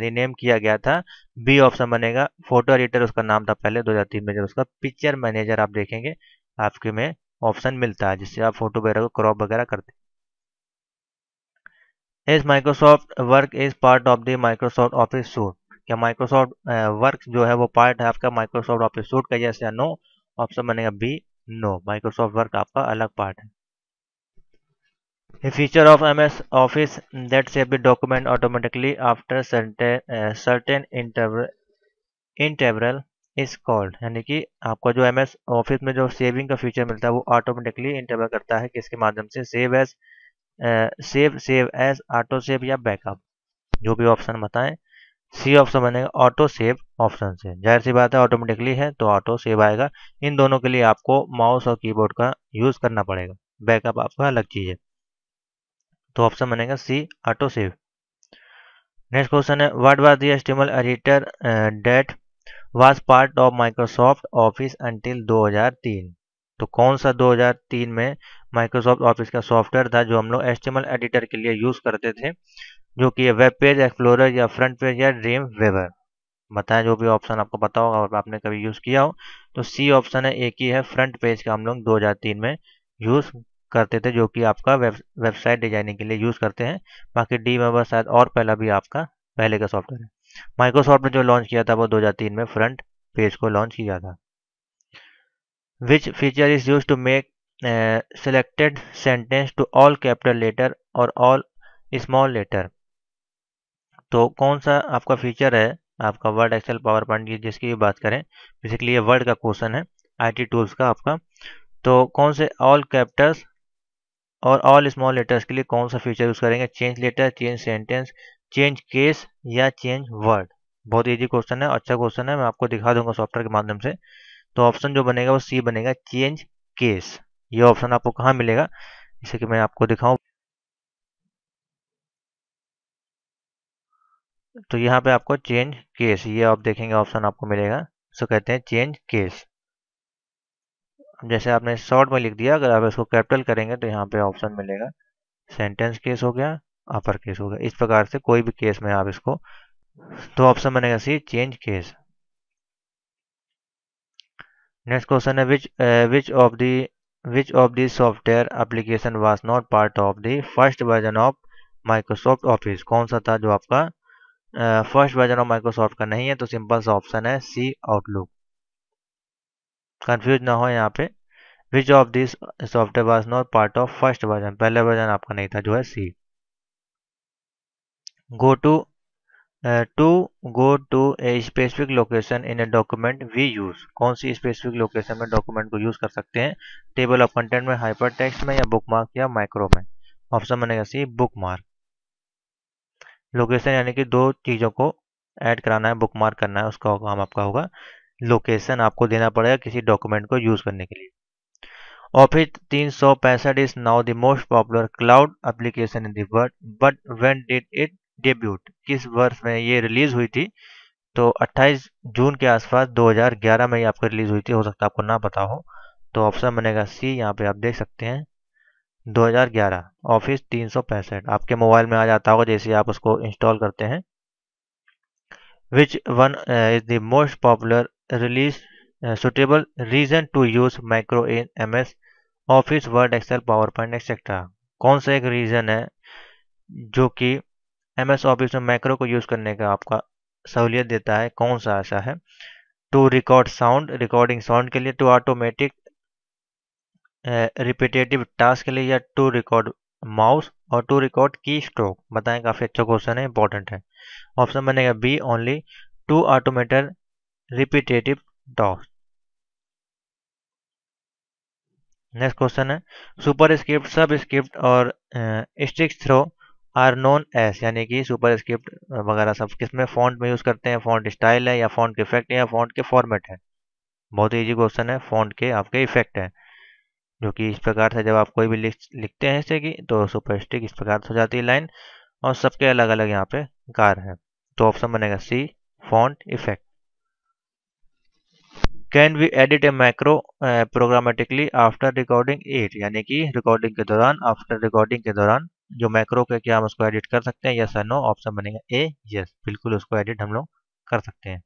रीनेम किया गया था? बी ऑप्शन बनेगा फ़ोटो एडिटर उसका नाम था पहले 2003 में, जब उसका पिक्चर मैनेजर आप देखेंगे, आपके में ऑप्शन मिलता है, जिससे आप फ़ोटो वगैरह को क्रॉप वगैरह करते इस Microsoft work is part of the Microsoft Office suite क्या माइक्रोसॉफ्ट वर्क जो है वो पार्ट है आपका माइक्रोसॉफ्ट ऑफ़िस सूट का? जैसे नो ऑप्शन बनेगा बी नो माइक्रोसॉफ्ट वर्क आपका अलग पार्ट है। Feature of M S office that save the document automatically after certain interval is called यानी कि आपका जो एम एस ऑफ़िस में जो सेविंग का फीचर मिलता है, वो ऑटोमेटिकली इंटरवल करता है किसके माध्यम से? Save as save save as auto save या बैकअप जो भी ऑप्शन बताएँ सी ऑप्शन बनेगा ऑटो सेव ऑप्शन से। ज़ाहिर सी बात है ऑटोमेटिकली है तो ऑटो सेव आएगा। इन दोनों के लिए आपको माउस और कीबोर्ड का यूज़ करना पड़ेगा। बैकअप आपका अलग चीज़ है। तो ऑप्शन बनेगा C auto save next question है what was the HTML editor that was part of Microsoft Office until 2003 तो कौन सा 2003 में माइक्रोसॉफ्ट ऑफ़िस का सॉफ्टवेयर था जो हम लोग एस्टिमल एडिटर के लिए यूज़ करते थे? जो कि वेब पेज एक्सप्लोरर या फ्रंट पेज या ड्रीम वेबर बताएँ जो भी ऑप्शन आपको पता होगा और आपने कभी यूज़ किया हो। तो सी ऑप्शन है, एक ही है फ्रंट पेज का हम लोग 2003 में यूज़ करते थे, जो कि आपका वेब वेबसाइट डिज़ाइनिंग के लिए यूज़ करते हैं। बाकी डी वेबर शायद और पहला भी आपका पहले का सॉफ्टवेयर है। माइक्रोसॉफ्ट ने जो लॉन्च किया था, वो 2003 में फ्रंट पेज को लॉन्च किया था। Which feature is use to make selected sentence to all capital letter और ऑल स्मॉल लेटर तो कौन सा आपका फीचर है? आपका वर्ड एक्सेल पावर पॉइंट जिसकी भी बात करें बेसिकली ये वर्ड का क्वेश्चन है आईटी टूल्स का आपका। तो कौन से ऑल कैप्टर्स और ऑल स्मॉल लेटर्स के लिए कौन सा फीचर यूज़ करेंगे? Change letter change sentence change case या चेंज वर्ड बहुत इजी क्वेश्चन है अच्छा क्वेश्चन है, मैं आपको दिखा दूँगा सॉफ्टवेयर के माध्यम से। तो ऑप्शन जो बनेगा वो सी बनेगा चेंज केस ये ऑप्शन आपको कहाँ मिलेगा? जैसे कि मैं आपको दिखाऊँ। तो यहाँ पे आपको चेंज केस ये आप देखेंगे ऑप्शन आपको मिलेगा। इसको कहते हैं चेंज केस जैसे आपने शॉर्ट में लिख दिया, अगर आप इसको कैपिटल करेंगे तो यहाँ पे ऑप्शन मिलेगा। सेंटेंस केस हो गया अपर केस हो गया। इस प्रकार से कोई भी केस में आप इसको तो ऑप्शन बनेगा C change case next question है which which of the which of the software application was not part of the first version of Microsoft office कौन सा था जो आपका फ़र्स्ट वर्जन ऑफ़ माइक्रोसॉफ्ट का नहीं है तो सिंपल सा ऑप्शन है सी आउटलुक कंफ्यूज ना हो यहाँ पे। Which of this software was not part of first version पहले वर्जन आपका नहीं था, जो है C go to to go to a specific location in a document we use कौन सी स्पेसिफिक लोकेशन में डॉक्यूमेंट को यूज़ कर सकते हैं? टेबल ऑफ़ कंटेंट में हाइपर टेक्स्ट में या बुक मार्क या माइक्रो में। ऑप्शन बनेगा सी बुक मार्क लोकेशन यानी कि दो चीज़ों को ऐड कराना है बुक मार्क करना है, उसका काम आपका होगा। लोकेशन आपको देना पड़ेगा किसी डॉक्यूमेंट को यूज़ करने के लिए। ऑफ़िस तीन सौ पैंसठ is now the most popular cloud application in the world but when did it debut किस वर्ष में ये रिलीज़ हुई थी? तो 28 जून के आसपास 2011 में ये आपको रिलीज़ हुई थी, हो सकता है आपको ना पता हो। तो ऑप्शन बनेगा सी यहाँ पे आप देख सकते हैं। 2011 ऑफ़िस तीन सौ पैंसठ। आपके मोबाइल में आ जाता होगा जैसे आप उसको इंस्टॉल करते हैं। Which one is the most popular release suitable reason to use micro in M S office word excel power point etcetera कौन सा एक रीजन है जो कि एम एस ऑफ़िस में माइक्रो को यूज़ करने का आपका सहूलियत देता है? कौन सा ऐसा है? To record sound recording sound के लिए टू ऑटोमेटिक रिपीटेटिव टास्क के लिए या टू रिकॉर्ड माउस और टू रिकॉर्ड की स्ट्रोक बताएँ काफ़ी अच्छा क्वेश्चन है इंपॉर्टेंट है। ऑप्शन बनेगा B only to automated repetitive task next question है सुपर स्क्रिप्ट सब स्क्रिप्ट और strike through are known as यानी कि सुपर स्क्रिप्ट वगैरह सब किसमें फॉन्ट में यूज़ करते हैं फॉन्ट स्टाइल है या फॉन्ट के इफ़ेक्ट है या फॉन्ट के फॉर्मेट है। बहुत ही ईजी क्वेश्चन है फॉन्ट के आपके इफ़ेक्ट है। जो कि इस प्रकार से जब आप कोई भी लिख, लिखते हैं इसे की तो सुपर स्टिक इस प्रकार से हो जाती है लाइन और सबके अलग अलग यहाँ पे कार है। तो ऑप्शन बनेगा C, font effect. Can we edit a macro programmatically after recording at यानी कि रिकॉर्डिंग के दौरान, आफ्टर रिकॉर्डिंग के दौरान जो मैक्रो के क्या हम उसको एडिट कर सकते हैं? Yes no? ऑप्शन बनेगा ए, यस। बिल्कुल उसको एडिट हम लोग कर सकते हैं।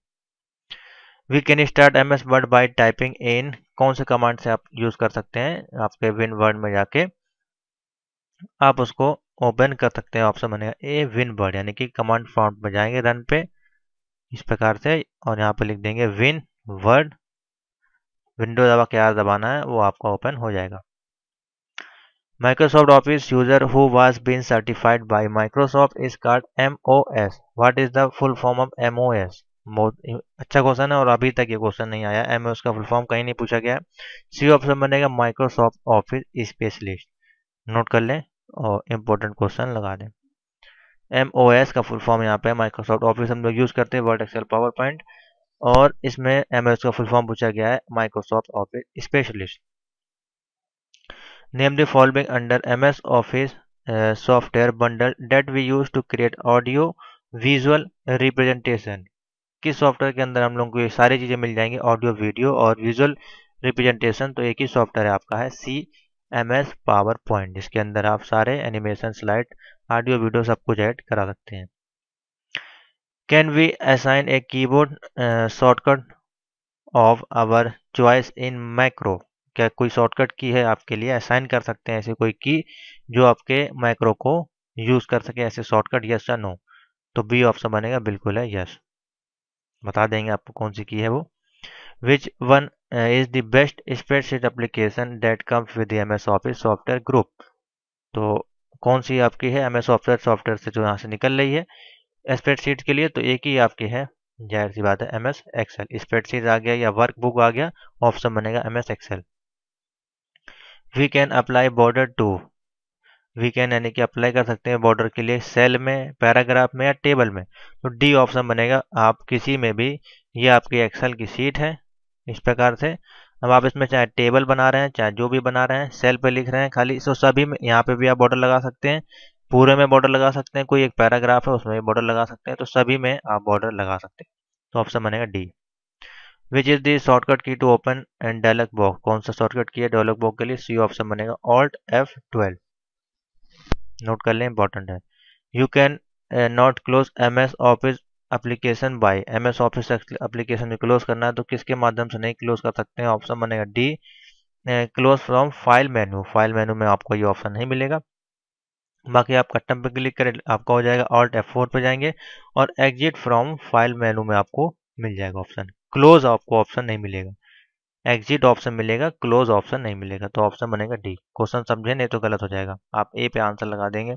We can start M S word by typing in कौन से कमांड से आप यूज़ कर सकते हैं आपके विन वर्ड में जाके आप उसको ओपन कर सकते हैं ऑप्शन बनेगा ए विन वर्ड यानी कि कमांड फॉर्म में जाएँगे रन पे इस प्रकार से, और यहाँ पे लिख देंगे विन वर्ड विंडो दबा क्या दबाना है, वो आपका ओपन हो जाएगा Microsoft Office user who was being certified by Microsoft is called MOS. What is the full form of MOS? बहुत अच्छा क्वेश्चन है और अभी तक ये क्वेश्चन नहीं आया एम एस का फुल फॉर्म कहीं नहीं पूछा गया सी ऑप्शन बनेगा माइक्रोसॉफ्ट ऑफ़िस स्पेशलिस्ट नोट कर लें और इम्पोर्टेंट क्वेश्चन लगा दें। एम ओ एस का फुल फॉर्म यहाँ पे माइक्रोसॉफ्ट ऑफ़िस हम लोग यूज़ करते हैं वर्ड एक्सेल पावर पॉइंट और इसमें एम एस का फुल फॉर्म पूछा गया है Microsoft office specialist name the following under MS Office uh, software bundle that we use to create audio visual representation किस सॉफ्टवेयर के अंदर हम लोग को ये सारी चीज़ें मिल जाएँगी ऑडियो वीडियो और विजुअल रिप्रेजेंटेशन तो एक ही सॉफ्टवेयर है आपका, है C M S power point जिसके अंदर आप सारे एनिमेशन स्लाइड ऑडियो वीडियो सब कुछ ऐड करा सकते हैं। Can we assign a keyboard shortcut of our choice in macro क्या कोई शॉर्टकट की है आपके लिए? असाइन कर सकते हैं ऐसे कोई की जो आपके माइक्रो को यूज़ कर सके, ऐसे शॉर्टकट यस या नो तो बी ऑप्शन बनेगा, बिल्कुल है यस बता देंगे आपको कौन सी की है वो। Which one is the best spreadsheet application that comes with M S office software group तो कौन सी आपकी है? एम एस सॉफ्टवेयर सॉफ्टवेयर से जो यहाँ से निकल रही है स्प्रेडशीट के लिए तो एक ही आपकी है। ज़ाहिर सी बात है एम एस एक्सएल स्प्रेडशीट आ गया या वर्क बुक आ गया ऑप्शन बनेगा M S excel we can apply border to we can यानी कि अप्लाई कर सकते हैं बॉर्डर के लिए सेल में पैराग्राफ में या टेबल में। तो डी ऑप्शन बनेगा, आप किसी में भी, ये आपकी एक्सेल की सीट है, इस प्रकार से। अब आप इसमें चाहे टेबल बना रहे हैं, चाहे जो भी बना रहे हैं सेल पे लिख रहे हैं खाली। सो सभी में, यहाँ पे भी आप बॉर्डर लगा सकते हैं, पूरे में बॉर्डर लगा सकते हैं, कोई एक पैराग्राफ है, उसमें भी बॉर्डर लगा सकते हैं तो सभी में आप बॉर्डर लगा सकते हैं। तो ऑप्शन बनेगा D which is the shortcut key to open and dialog box कौन सा शॉर्टकट की है डायलॉग बॉक्स के लिए? सी ऑप्शन बनेगा ऑल्ट एफ़ ट्वेल्व नोट कर लें इंपॉर्टेंट है। You can not close M S office application by M S office application में क्लोज करना है तो किसके माध्यम से नहीं क्लोज कर सकते हैं? ऑप्शन बनेगा D close from file menu file menu में आपको ये ऑप्शन नहीं मिलेगा। बाकी आप कट्टम पे क्लिक करें, आपका हो जाएगा ऑल्ट एफ़ फोर पे जाएँगे और एग्जिट फ्रॉम फ़ाइल मेनू में आपको मिल जाएगा ऑप्शन क्लोज आपको ऑप्शन नहीं मिलेगा। एग्जिट ऑप्शन मिलेगा क्लोज ऑप्शन नहीं मिलेगा तो ऑप्शन बनेगा डी क्वेश्चन समझे, नहीं तो गलत हो जाएगा। आप ए पे आंसर लगा देंगे।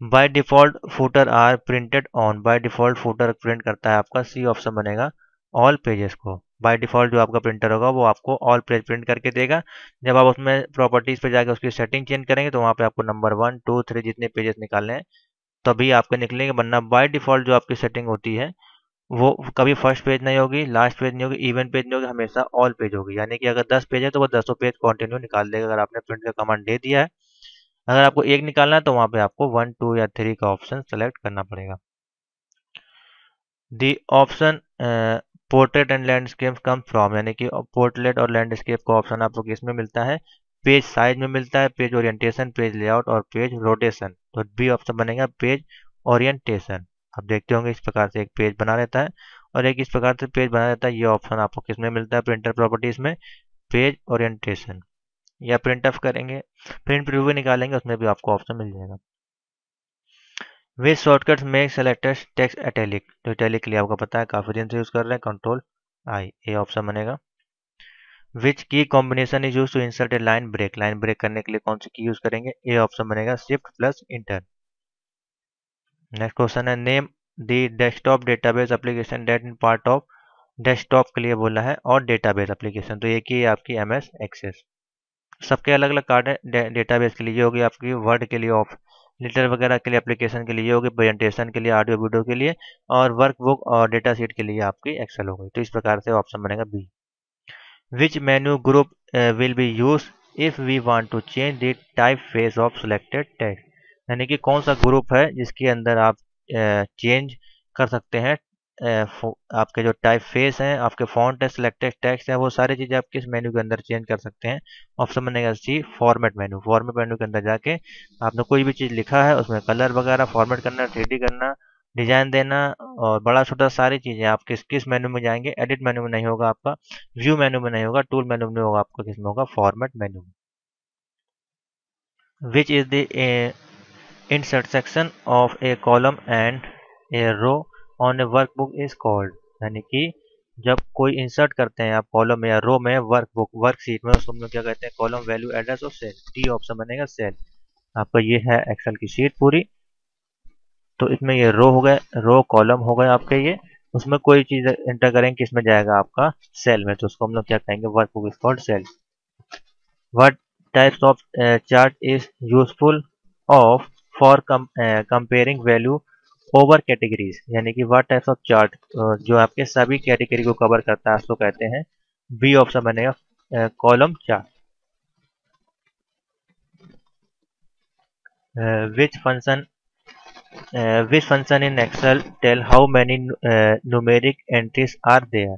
By default footer are printed on by default footer print करता है आपका सी ऑप्शन बनेगा ऑल पेजेस को। बाय डिफ़ॉल्ट जो आपका प्रिंटर होगा, वो आपको ऑल पेज प्रिंट करके देगा। जब आप उसमें प्रॉपर्टीज़ पे जाकर उसकी सेटिंग चेंज करेंगे तो वहाँ पे आपको नंबर वन टू थ्री जितने पेजेस निकालने हैं, तभी आपके निकलेंगे। वरना बाय डिफ़ॉल्ट जो आपकी सेटिंग होती है वो कभी फ़र्स्ट पेज नहीं होगी लास्ट पेज नहीं होगी इवन पेज नहीं होगी, हमेशा ऑल पेज होगी। यानी कि अगर दस पेज है तो वो दसों पेज कंटिन्यू निकाल देगा। अगर आपने प्रिंट का कमांड दे दिया है, अगर आपको एक निकालना है तो वहाँ पे आपको वन टू या थ्री का ऑप्शन सेलेक्ट करना पड़ेगा। The option portrait and landscape come from यानी कि पोर्ट्रेट और लैंडस्केप का ऑप्शन आपको किसमें मिलता है? पेज साइज़ में मिलता है पेज ओरिएंटेशन पेज लेआउट और पेज रोटेशन तो बी ऑप्शन बनेगा पेज ओरिएंटेशन आप देखते होंगे इस प्रकार से एक पेज बना रहता है और एक इस प्रकार से पेज बना रहता है, ये ऑप्शन आपको किसमें मिलता है? प्रिंटर प्रॉपर्टीज़ में, पेज ओरिएंटेशन। या प्रिंट ऑफ़ करेंगे, प्रिंट प्रीव्यू निकालेंगे, उसमें भी आपको ऑप्शन मिल जाएगा। Which shortcut make selector text italic, जो एटेलिक के लिए आपको पता है, काफ़ी दिन से यूज़ कर रहे हैं, कंट्रोल आई, ए ऑप्शन बनेगा। Which key combination is use to insert a line break line break करने के लिए कौन सी की यूज़ करेंगे? ए ऑप्शन बनेगा shift plus enter. Next question है name the desktop database application that in part of desktop के लिए बोला है और डेटाबेस एप्लीकेशन तो एक ही है आपकी एम एस एक्सेस सबके अलग अलग कार्ड है डेटाबेस के लिए ये होगी आपकी वर्ड के लिए ऑफ़ लेटर वगैरह के लिए एप्लीकेशन के लिए होगी प्रेजेंटेशन के लिए ऑडियो वीडियो के लिए और वर्क बुक और डेटा शीट के लिए आपकी एक्सेल हो गई। तो इस प्रकार से ऑप्शन बनेगा B which menu group will be use if we want to change the typeface of selected text यानी कि कौन सा ग्रुप है जिसके अंदर आप चेंज कर सकते हैं आपके जो टाइप फेस हैं, आपके फॉन्ट है सिलेक्टेड टेक्स्ट है, वो सारी चीज़ें आप किस मेन्यू के अंदर चेंज कर सकते हैं? ऑप्शन बनेगा C format menu format menu के अंदर जाके आपने कोई भी चीज़ लिखा है, उसमें कलर वगैरह फॉर्मेट करना थ्री करना डिज़ाइन देना और बड़ा छोटा सारी चीज़ें आप किस किस मेन्यू में जाएँगे? एडिट मेन्यू में नहीं होगा आपका व्यू मेन्यू में नहीं होगा टूल मेन्यू में होगा आपका किसमें होगा? Format menu which is the intersection of a column and a row on a workbook is called यानी कि जब कोई इंसर्ट करते हैं आप कॉलम या रो में वर्कबुक वर्कशीट में, उसको हम क्या कहते हैं? कॉलम वैल्यू एड्रेस और सेल टी ऑप्शन बनेगा सेल आपका ये है एक्सेल की शीट पूरी. तो इसमें ये रो हो गए रो कॉलम हो गए आपके ये. उसमें कोई चीज़ एंटर करेंगे किसमें जाएगा आपका? सेल में. तो उसको हम लोग क्या कहेंगे? Workbook is called cell what types of chart is useful of for comparing value over categories यानी कि व्हाट टाइप्स ऑफ़ चार्ट जो आपके सभी कैटेगरी को कवर करता है उसको कहते हैं बी ऑप्शन बनेगा column chart which function which function in excel tell how many numeric entries are there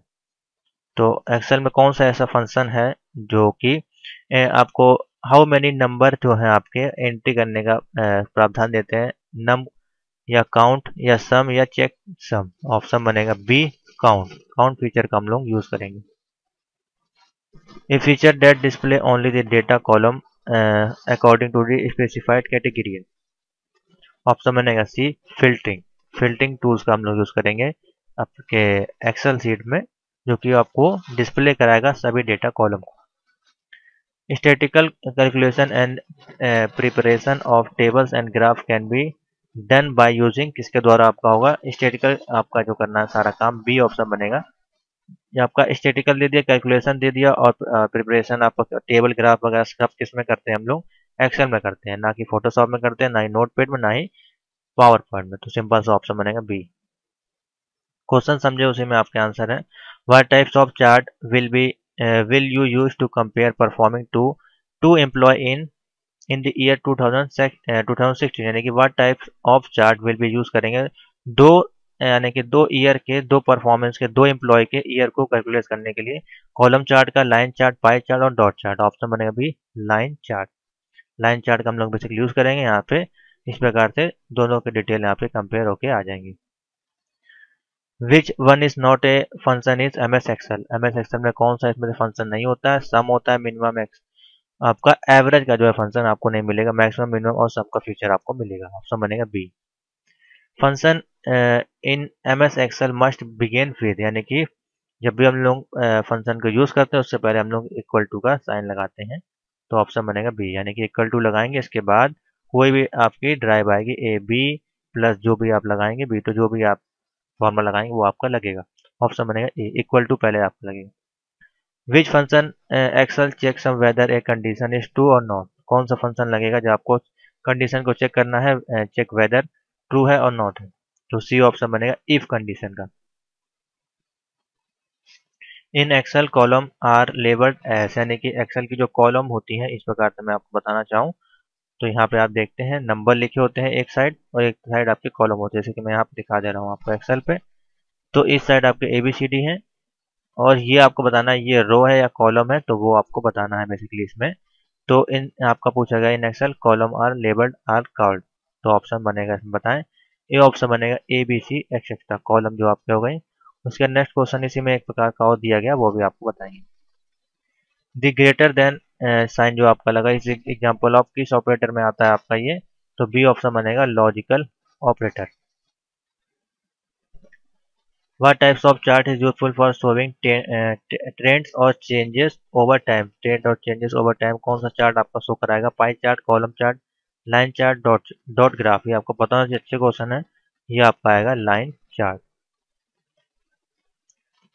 तो एक्सेल में कौन सा ऐसा फ़ंक्शन है जो कि uh, आपको हाउ मैनी नंबर जो है आपके एंट्री करने का प्रावधान देते हैं? नम या काउंट या सम या चेक सम ऑप्शन बनेगा बी काउंट काउंट फीचर का हम लोग यूज़ करेंगे। A feature that display only the data column according to the specified category option बनेगा सी फिल्टरिंग फिल्टरिंग टूल्स का हम लोग यूज़ करेंगे आपके एक्सेल सीट में, जो कि आपको डिस्प्ले कराएगा सभी डेटा कॉलम को। Statical calculation and preparation of tables and graph can be done by using किसके द्वारा आपका होगा? स्टेटिकल आपका जो करना है, सारा काम बी ऑप्शन बनेगा। ये आपका स्टेटिकल दे दिया कैलकुलेशन दे दिया और प्रिपरेशन आपका टेबल ग्राफ वगैरह सब किसमें करते हैं हम लोग? एक्सेल में करते हैं, ना कि फोटोशॉप में करते हैं, ना ही नोट में, ना ही पावर पॉइंट में। तो सिंपल सा ऑप्शन बनेगा बी क्वेश्चन समझे, उसी में आपके आंसर है। What types of chart will be will you use to compare performing to to employ in in the year 2016 यानी कि what types of chart will be use करेंगे? दो यानी कि दो ईयर के, दो परफॉर्मेंस के, दो एम्प्लॉय के ईयर को कैलकुलेट करने के लिए कॉलम चार्ट का लाइन चार्ट पाई चार्ट और डॉट चार्ट ऑप्शन बनेगा भी लाइन चार्ट लाइन चार्ट का हम लोग बेसिकली यूज़ करेंगे यहाँ पे। इस प्रकार से दोनों के डिटेल यहाँ पे कंपेयर होके आ जाएँगी। Which one is not a function is M S excel M S excel में कौन सा इसमें फ़ंक्शन नहीं होता है? सम होता है मिनिमम एक्स आपका एवरेज का जो है फ़ंक्शन आपको नहीं मिलेगा. मैक्सिमम मिनिमम और सम का फीचर आपको मिलेगा. ऑप्शन बनेगा B function in M S excel must begin with यानी कि जब भी हम लोग फ़ंक्शन को यूज़ करते हैं, उससे पहले हम लोग इक्वल टू का साइन लगाते हैं तो ऑप्शन बनेगा बी यानी कि इक्वल टू लगाएँगे, इसके बाद कोई भी आपकी ड्राइव आएगी ए बी प्लस जो भी आप लगाएँगे बी तो जो भी आप फॉर्मूला लगाएँगे, वो आपका लगेगा। ऑप्शन बनेगा ए इक्वल टू पहले आपका लगेगा। Which function excel check sum whether a condition is true और नॉट कौन सा फ़ंक्शन लगेगा जब आपको कंडीशन को चेक करना है चेक वेदर ट्रू है और नॉट है? तो सी ऑप्शन बनेगा इफ़ कंडीशन का। In excel column are labelled as यानी कि एक्सेल की जो कॉलम होती है, इस प्रकार से मैं आपको बताना चाहूँ। तो यहाँ पे आप देखते हैं नंबर लिखे होते हैं एक साइड और एक साइड आपके कॉलम होते हैं। जैसे कि मैं यहाँ पे दिखा दे रहा हूँ आपको एक्सेल पे। तो इस साइड आपके ए बी सी डी है और ये आपको बताना है, ये रो है या कॉलम है तो वो आपको बताना है बेसिकली इसमें। तो इन, आपका पूछा गया in excel column are labelled are card तो ऑप्शन बनेगा, इसमें बताएँ। ये ऑप्शन बनेगा A B C etcetera column जो आपके हो गए। उसके नेक्स्ट क्वेश्चन इसी में एक प्रकार का और दिया गया, वो भी आपको बताएँगे। दी ग्रेटर देन साइन जो आपका लगा, इस एग्ज़ाम्पल ऑफ़ किस ऑपरेटर में आता है आपका ये? तो बी ऑप्शन बनेगा logical operator What types of chart is useful for showing trends और changes over time? Trend और changes over time, कौन सा चार्ट आपका शो कराएगा? Pie chart column chart line chart dot dot graph ये आपको पता होना अच्छे क्वेश्चन है। ये आपका आएगा line chart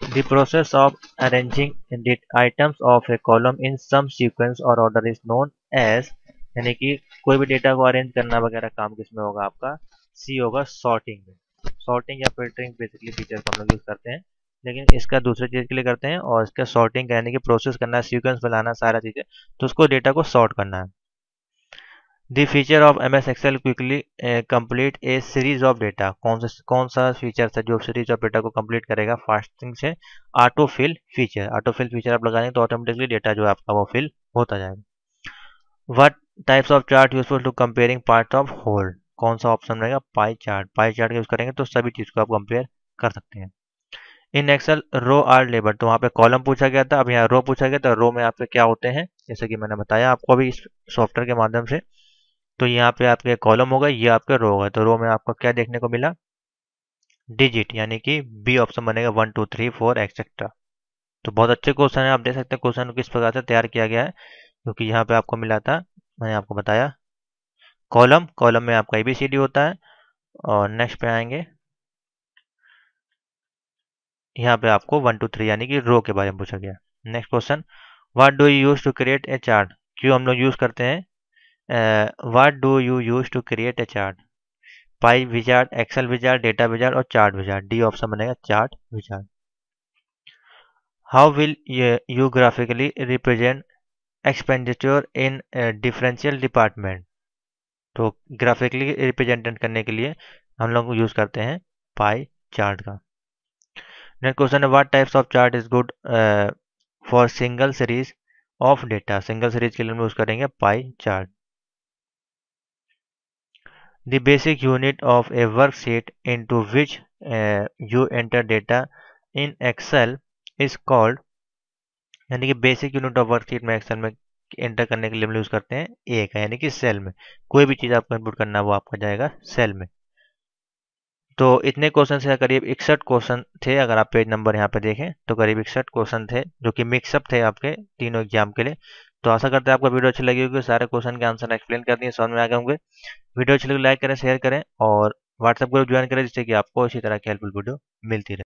The process of arranging the items of a column in some sequence or order is known as, यानी कि कोई भी डेटा को अरेंज करना वगैरह काम किसमें होगा आपका? सी होगा सॉर्टिंग में। सॉर्टिंग या फिल्टरिंग बेसिकली फीचर हम लोग यूज़ करते हैं। लेकिन इसका दूसरे चीज़ के लिए करते हैं और इसका सॉर्टिंग यानी कि प्रोसेस करना सीक्वेंस लाना सारा चीज़ें तो उसको डेटा को सॉर्ट करना है। The feature of M S excel quickly complete a series of data कौन सा कौन सा फीचर है जो सीरीज़ ऑफ़ डेटा को कंप्लीट करेगा? फास्टिंग से auto fill feature auto fill feature आप लगाएँगे तो ऑटोमेटिकली डेटा जो है आपका वो फिल होता जाएगा। What types of chart useful to comparing part of whole कौन सा ऑप्शन रहेगा? Pie chart pie chart use करेंगे तो सभी चीज़ को आप कंपेयर कर सकते हैं। In excel row are label तो वहाँ पे कॉलम पूछा गया था, अब यहाँ रो पूछा गया था रो में आपके क्या होते हैं? जैसे कि मैंने बताया आपको अभी इस सॉफ्टवेयर के माध्यम से। तो यहाँ पे आपके कॉलम होगा, ये आपका रो होगा। तो रो में आपको क्या देखने को मिला? डिजिट यानी कि बी ऑप्शन बनेगा one two three four etcetera तो बहुत अच्छे क्वेश्चन है, आप देख सकते हैं क्वेश्चन किस प्रकार से तैयार किया गया है क्योंकि यहाँ पे आपको मिला था, मैंने आपको बताया। कॉलम कॉलम में आपका एबीसीडी होता है, और नेक्स्ट पे आएँगे। यहाँ पे आपको वन टू थ्री यानी कि रो के बारे में पूछा गया। Next question what do you use to create a chart क्यों हम लोग यूज़ करते हैं what do you use to create a chart? Pie wizard Excel wizard data wizard और चार्ट विजार्ड डी ऑप्शन बनेगा chart wizard how will you graphically represent expenditure in differential department तो graphically represent करने के लिए हम लोग use करते हैं पाई चार्ट का. नेक्स्ट क्वेश्चन है what types of chart is good for single series of data single series के लिए हम यूज़ करेंगे pie chart the basic unit of a worksheet into which uh, you enter data in excel is called यानी कि basic unit of worksheet में Excel में enter करने के लिए हम यूज़ करते हैं ए का यानी कि सेल में। कोई भी चीज़ आपको इनपुट करना है वो आपका जाएगा सेल में। तो इतने क्वेश्चन से करीब इकसठ क्वेश्चन थे अगर आप पेज नंबर यहाँ पे देखें तो करीब इकसठ क्वेश्चन थे जो कि मिक्सअप थे आपके तीनों एग्ज़ाम के लिए। तो आशा करते हैं आपको वीडियो अच्छी लगी होगी, सारे क्वेश्चन के आंसर एक्सप्लेन कर दिए, समझ में आ गए होंगे। वीडियो अच्छी लगी लाइक करें शेयर करें और व्हाट्सएप ग्रुप ज्वाइन करें जिससे कि आपको इसी तरह की हेल्पफुल वीडियो मिलती रहे।